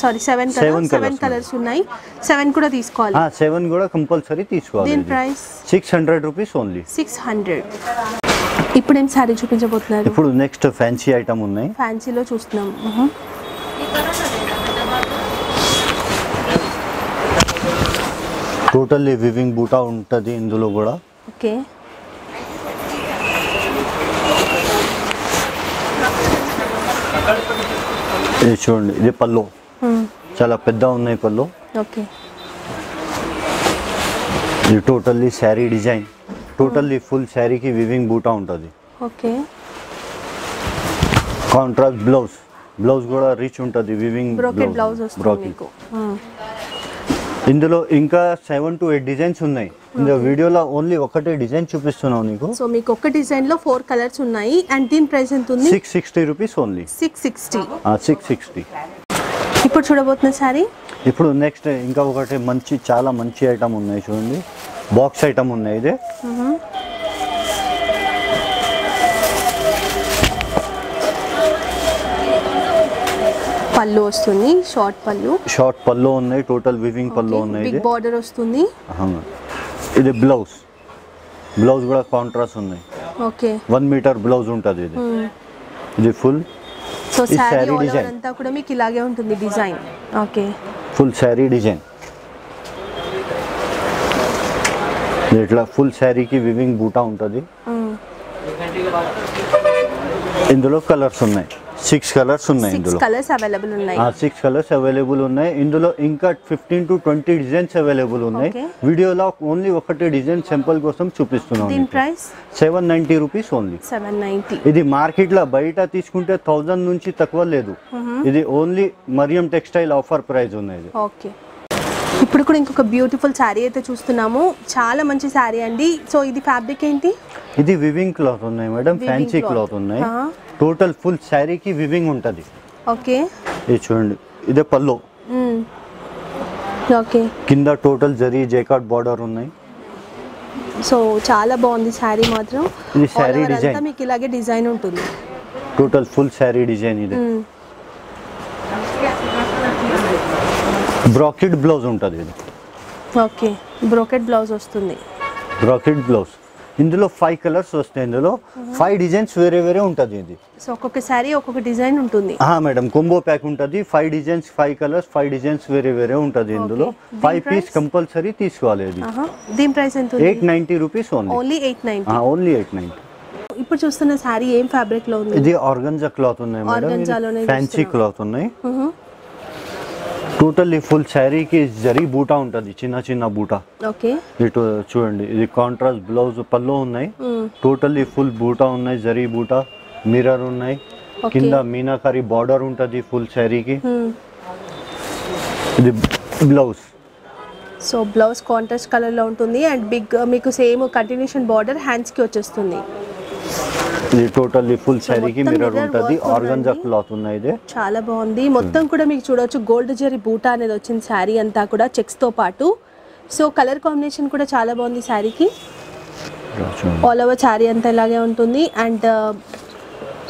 [SPEAKER 5] Sorry seven
[SPEAKER 3] Seven
[SPEAKER 5] colours seven
[SPEAKER 3] colours
[SPEAKER 5] colours ఉన్నాయి. సెవెన్ కూడా తీసుకోవాలి.
[SPEAKER 3] సెవెన్ కూడా కంపల్సరీ తీసుకోవాలి
[SPEAKER 5] దీని price
[SPEAKER 3] six hundred rupees only
[SPEAKER 5] six hundred ఇప్పుడు ఏం శారీ చూపించబోతున్నారు?
[SPEAKER 3] ఇప్పుడు నెక్స్ట్ ఫ్యాన్సీ ఐటమ్ ఉన్నాయి.
[SPEAKER 5] ఫ్యాన్సీలో చూస్తున్నాం. మ్హూ.
[SPEAKER 3] టోటల్లీ వివింగ్ బూటా ఉంటుంది ఇందులో కూడా.
[SPEAKER 5] ఓకే
[SPEAKER 3] ఇది చూడండి ఇది
[SPEAKER 5] మ్మ్.
[SPEAKER 3] చాలా పెద్ద ఉన్నాయి పల్లో
[SPEAKER 5] ఓకే.
[SPEAKER 3] ఇది totally sari design. Totally full శారీకి వివింగ్ బూటా ఉంటుంది.
[SPEAKER 5] ఓకే.
[SPEAKER 3] Contrast blouse. బ్లౌజ్ కూడా రిచ్ ఉంటుంది వివింగ్
[SPEAKER 5] బ్లౌజ్.
[SPEAKER 3] ఇందులో ఇంకా సెవెన్ టు ఎయిట్ డిజైన్స్ ఉన్నాయి. ఇందులో వీడియోలో ఓన్లీ ఒకటే డిజైన్ చూపిస్తున్నావు నీకు.
[SPEAKER 5] సో మీకు ఒక్క డిజైన్లో ఫోర్ కలర్స్ ఉన్నాయి. అండ్ దీని ప్రైస్ ఎంత ఉంది?
[SPEAKER 3] Six sixty rupees only
[SPEAKER 5] six sixty
[SPEAKER 3] six sixty
[SPEAKER 5] ఇప్పుడు చూడబోతున్న శారీ
[SPEAKER 3] ఇప్పుడు నెక్స్ట్ ఇంకా ఒకటి మంచి చాలా మంచి ఐటమ్ ఉన్నాయి చూడండి. బాక్స్ ఐటమ్ ఉన్నాయి ఇది.
[SPEAKER 5] పళ్ళు వస్తుంది షార్ట్ పళ్ళు.
[SPEAKER 3] షార్ట్ పల్లో ఉన్నాయి టోటల్ వివింగ్ పల్లో ఉన్నాయి
[SPEAKER 5] బార్డర్ వస్తుంది.
[SPEAKER 3] ఇది బ్లౌజ్. బ్లౌజ్ కూడా కాంట్రాస్ట్ ఉన్నాయి
[SPEAKER 5] ఓకే.
[SPEAKER 3] వన్ మీటర్ బ్లౌజ్ ఉంటుంది ఇది. ఇది ఫుల్.
[SPEAKER 5] So sari
[SPEAKER 3] design.
[SPEAKER 5] అంతా కూడా మీకు ఇలాగే ఉంటుంది design. Okay.
[SPEAKER 3] Full sari design. ఇట్లా ఫుల్ శారీకి వివింగ్ బూటా ఉంటుంది. ఇందులో కలర్స్ ఉన్నాయి. సిక్స్ కలర్స్ ఉన్నాయి ఇందులో.
[SPEAKER 5] కలర్స్ అవైలబుల్ ఉన్నాయి.
[SPEAKER 3] సిక్స్ కలర్స్ అవైలబుల్ ఉన్నాయి. ఇందులో ఇంకా fifteen to twenty designs available ఉన్నాయి. వీడియోలో ఓన్లీ ఒకటి డిజైన్ సింపుల్ కోసం చూపిస్తున్నాం
[SPEAKER 5] దీని price
[SPEAKER 3] seven ninety rupees only
[SPEAKER 5] seven ninety
[SPEAKER 3] ఇది మార్కెట్లో బయట తీసుకుంటే థౌజండ్ నుంచి తక్కువ లేదు. ఇది only Mariyam textile offer price ఉన్నాయి ఇది.
[SPEAKER 5] ఓకే ఇప్పుడు కూడా ఇంకొక బ్యూటిఫుల్ శారీ అయితే చూస్తున్నాము. చాలా మంచి శారీ అండి. సో ఇది ఫ్యాబ్రిక్ ఏంటి?
[SPEAKER 3] ఇది వివింగ్ క్లాత్ ఉన్నాయి మేడం ఫ్యాన్సీ. క్లాత్ ఉన్నాయి. టోటల్ ఫుల్ శారీకి వివింగ్ ఉంటుంది.
[SPEAKER 5] ఓకే
[SPEAKER 3] ఇది చూడండి ఇదే పల్లో.
[SPEAKER 5] ఓకే
[SPEAKER 3] కింద టోటల్ జరీ జేకాట్ బార్డర్ ఉన్నాయి.
[SPEAKER 5] సో చాలా బాగుంది శారీ మాత్రం.
[SPEAKER 3] ఇది శారీ డిజైన్
[SPEAKER 5] మీకు ఇలాగే డిజైన్ ఉంటుంది.
[SPEAKER 3] టోటల్ ఫుల్ శారీ డిజైన్ ఇది
[SPEAKER 5] మ్మ్.
[SPEAKER 3] బ్రాకెట్ బ్లౌజ్ ఉంటుంది ఇది.
[SPEAKER 5] ఓకే బ్రోకెట్ బ్లౌజ్ వస్తుంది.
[SPEAKER 3] బ్రాకెట్ బ్లౌజ్ ఇందులో ఫైవ్ కలర్స్ వస్తాయి ఇందులో. ఫైవ్ డిజైన్స్ వేరే వేరే ఉంటుంది ఇది.
[SPEAKER 5] సో ఒక్కొక్క శారీ ఒక్కొక్క డిజైన్ ఉంటుంది.
[SPEAKER 3] మేడం కొంబో ప్యాక్ ఉంటుంది. Five designs five colours five designs వేరే వేరే ఉంటుంది ఇందులో. Five piece? కంపల్సరీ తీసుకోవాలి ఇది.
[SPEAKER 5] ఆహా. దీని ప్రైస్ ఎంత
[SPEAKER 3] ఎయిట్
[SPEAKER 5] ఉంది
[SPEAKER 3] ninety rupees only
[SPEAKER 5] only eight ninety
[SPEAKER 3] only eight ninety
[SPEAKER 5] ఇప్పుడు చూస్తున్న శారీ ఏం ఫ్యాబ్రిక్లో ఉంది?
[SPEAKER 3] ఇది ఆర్గంజా క్లాత్ ఉన్నాయి మేడం
[SPEAKER 5] లోనే
[SPEAKER 3] ఫ్యాన్సీ. క్లాత్ ఉన్నాయి.
[SPEAKER 5] మ్మ్.
[SPEAKER 3] టోటల్లీ ఫుల్ శారీకి జరీ బూటా ఉంటుంది చిన్న చిన్న బూటా
[SPEAKER 5] ఓకే
[SPEAKER 3] ఇటు చూడండి ఇది కాంట్రాస్ట్ బ్లౌజ్ పల్లో ఉన్నాయి. టోటల్లీ ఫుల్ బూటా ఉన్నాయి జరీ బూటా మిర్రర్ ఉన్నాయి. కింద మీనాకారి బార్డర్ ఉంటుంది ఫుల్ శారీకి. ఇది బ్లౌజ్
[SPEAKER 5] సో బ్లౌజ్ కాంట్రాస్ట్ కలర్లో ఉంటుంది అండ్ బిగ్ మీకు సేమ్ కంటిన్యూషన్ బార్డర్ హ్యాండ్స్కి వచ్చేస్తుంది.
[SPEAKER 3] ఇది టోటల్లీ ఫుల్ శారీకి మిర్రర్ ఉంటుంది. ఆర్గంజా. క్లాత్ ఉన్నాయి ఇది
[SPEAKER 5] చాలా బాగుంది. మొత్తం కూడా మీకు చూడవచ్చు గోల్డ్ జరీ బూటా అనేది వచ్చింది శారీ అంతా కూడా చెక్స్తో పాటు. సో కలర్ కాంబినేషన్ కూడా చాలా బాగుంది శారీకి. ఆల్ ఓవర్ శారీ అంతా ఇలాగే ఉంటుంది. అండ్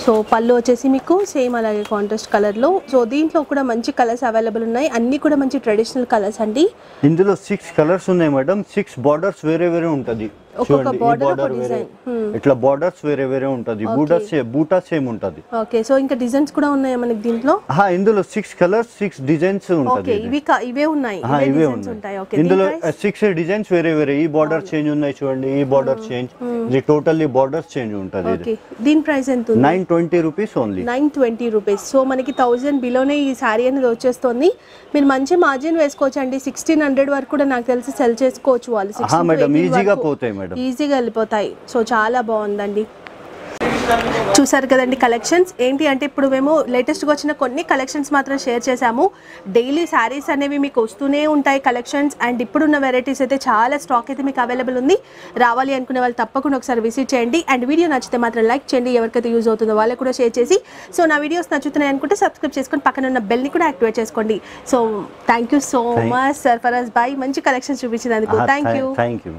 [SPEAKER 5] సో పళ్ళు వచ్చేసి మీకు సేమ్ అలాగే కాంట్రాస్ట్ కలర్లో సో దీంట్లో కూడా మంచి కలర్స్ అవైలబుల్ ఉన్నాయి. అన్నీ కూడా మంచి ట్రెడిషనల్ కలర్స్ అండి.
[SPEAKER 3] ఇందులో సిక్స్ కలర్స్ ఉన్నాయి మేడం సిక్స్ బార్డర్స్ వేరే వేరే ఉంటది.
[SPEAKER 5] Hmm.
[SPEAKER 3] ఇట్లా బార్డర్స్ వేరే వేరే ఉంటది. బూటా సేమ్ బూటా సేమ్ ఉంటది.
[SPEAKER 5] ఓకే సో ఇంకా డిజైన్స్ కూడా ఉన్నాయా మనకి దీంట్లో?
[SPEAKER 3] ఆహా, ఇందులో సిక్స్ కలర్స్ సిక్స్ డిజైన్స్ ఉంటది.
[SPEAKER 5] ఇవి ఇవే ఉన్నాయి. ఇవే
[SPEAKER 3] ఉన్నాయి. ఇందులో సిక్స్ డిజైన్స్ వేరే వేరే. ఈ బార్డర్ చేంజ్ ఉన్నాయి చూడండి. ఈ బార్డర్ చేంజ్ ఇది టోటల్లీ బార్డర్స్ చేంజ్ ఉంటది
[SPEAKER 5] దీని ప్రైస్ ఎంత
[SPEAKER 3] nine twenty rupees only
[SPEAKER 5] nine twenty rupees. So మనకి థౌజండ్ బిలోనే ఈ శారీ అనేది వచ్చేస్తుంది. మీరు మంచి మార్జిన్ వేసుకోవచ్చు అండి సిక్స్టీన్ హండ్రెడ్ వరకు కూడా నాకు తెలిసి సెల్ చేసుకోవచ్చు వాళ్ళు.
[SPEAKER 3] ఈజీగా పోతాయి మేడం.
[SPEAKER 5] ఈజీగా వెళ్ళిపోతాయి. సో చాలా బాగుందండి. చూసారు కదండి కలెక్షన్స్. ఏంటి అంటే ఇప్పుడు మేము లేటెస్ట్గా వచ్చిన కొన్ని కలెక్షన్స్ మాత్రం షేర్ చేశాము. డైలీ శారీస్ అనేవి మీకు వస్తూనే ఉంటాయి కలెక్షన్స్. అండ్ ఇప్పుడున్న వెరైటీస్ అయితే చాలా స్టాక్ అయితే మీకు అవైలబుల్ ఉంది. రావాలి అనుకునే వాళ్ళు తప్పకుండా ఒకసారి విజిట్ చేయండి. అండ్ వీడియో నచ్చితే మాత్రం లైక్ చేయండి. ఎవరికైతే యూజ్ అవుతుందో వాళ్ళకి కూడా షేర్ చేసి. సో నా వీడియోస్ నచ్చుతున్నాయి అనుకుంటే సబ్స్క్రైబ్ చేసుకొని పక్కన ఉన్న బెల్ని కూడా యాక్టివేట్ చేసుకోండి. So thank you
[SPEAKER 3] so
[SPEAKER 5] much Sarfaraz bye మంచి collections చూపించినందుకు. Thank
[SPEAKER 3] you thank you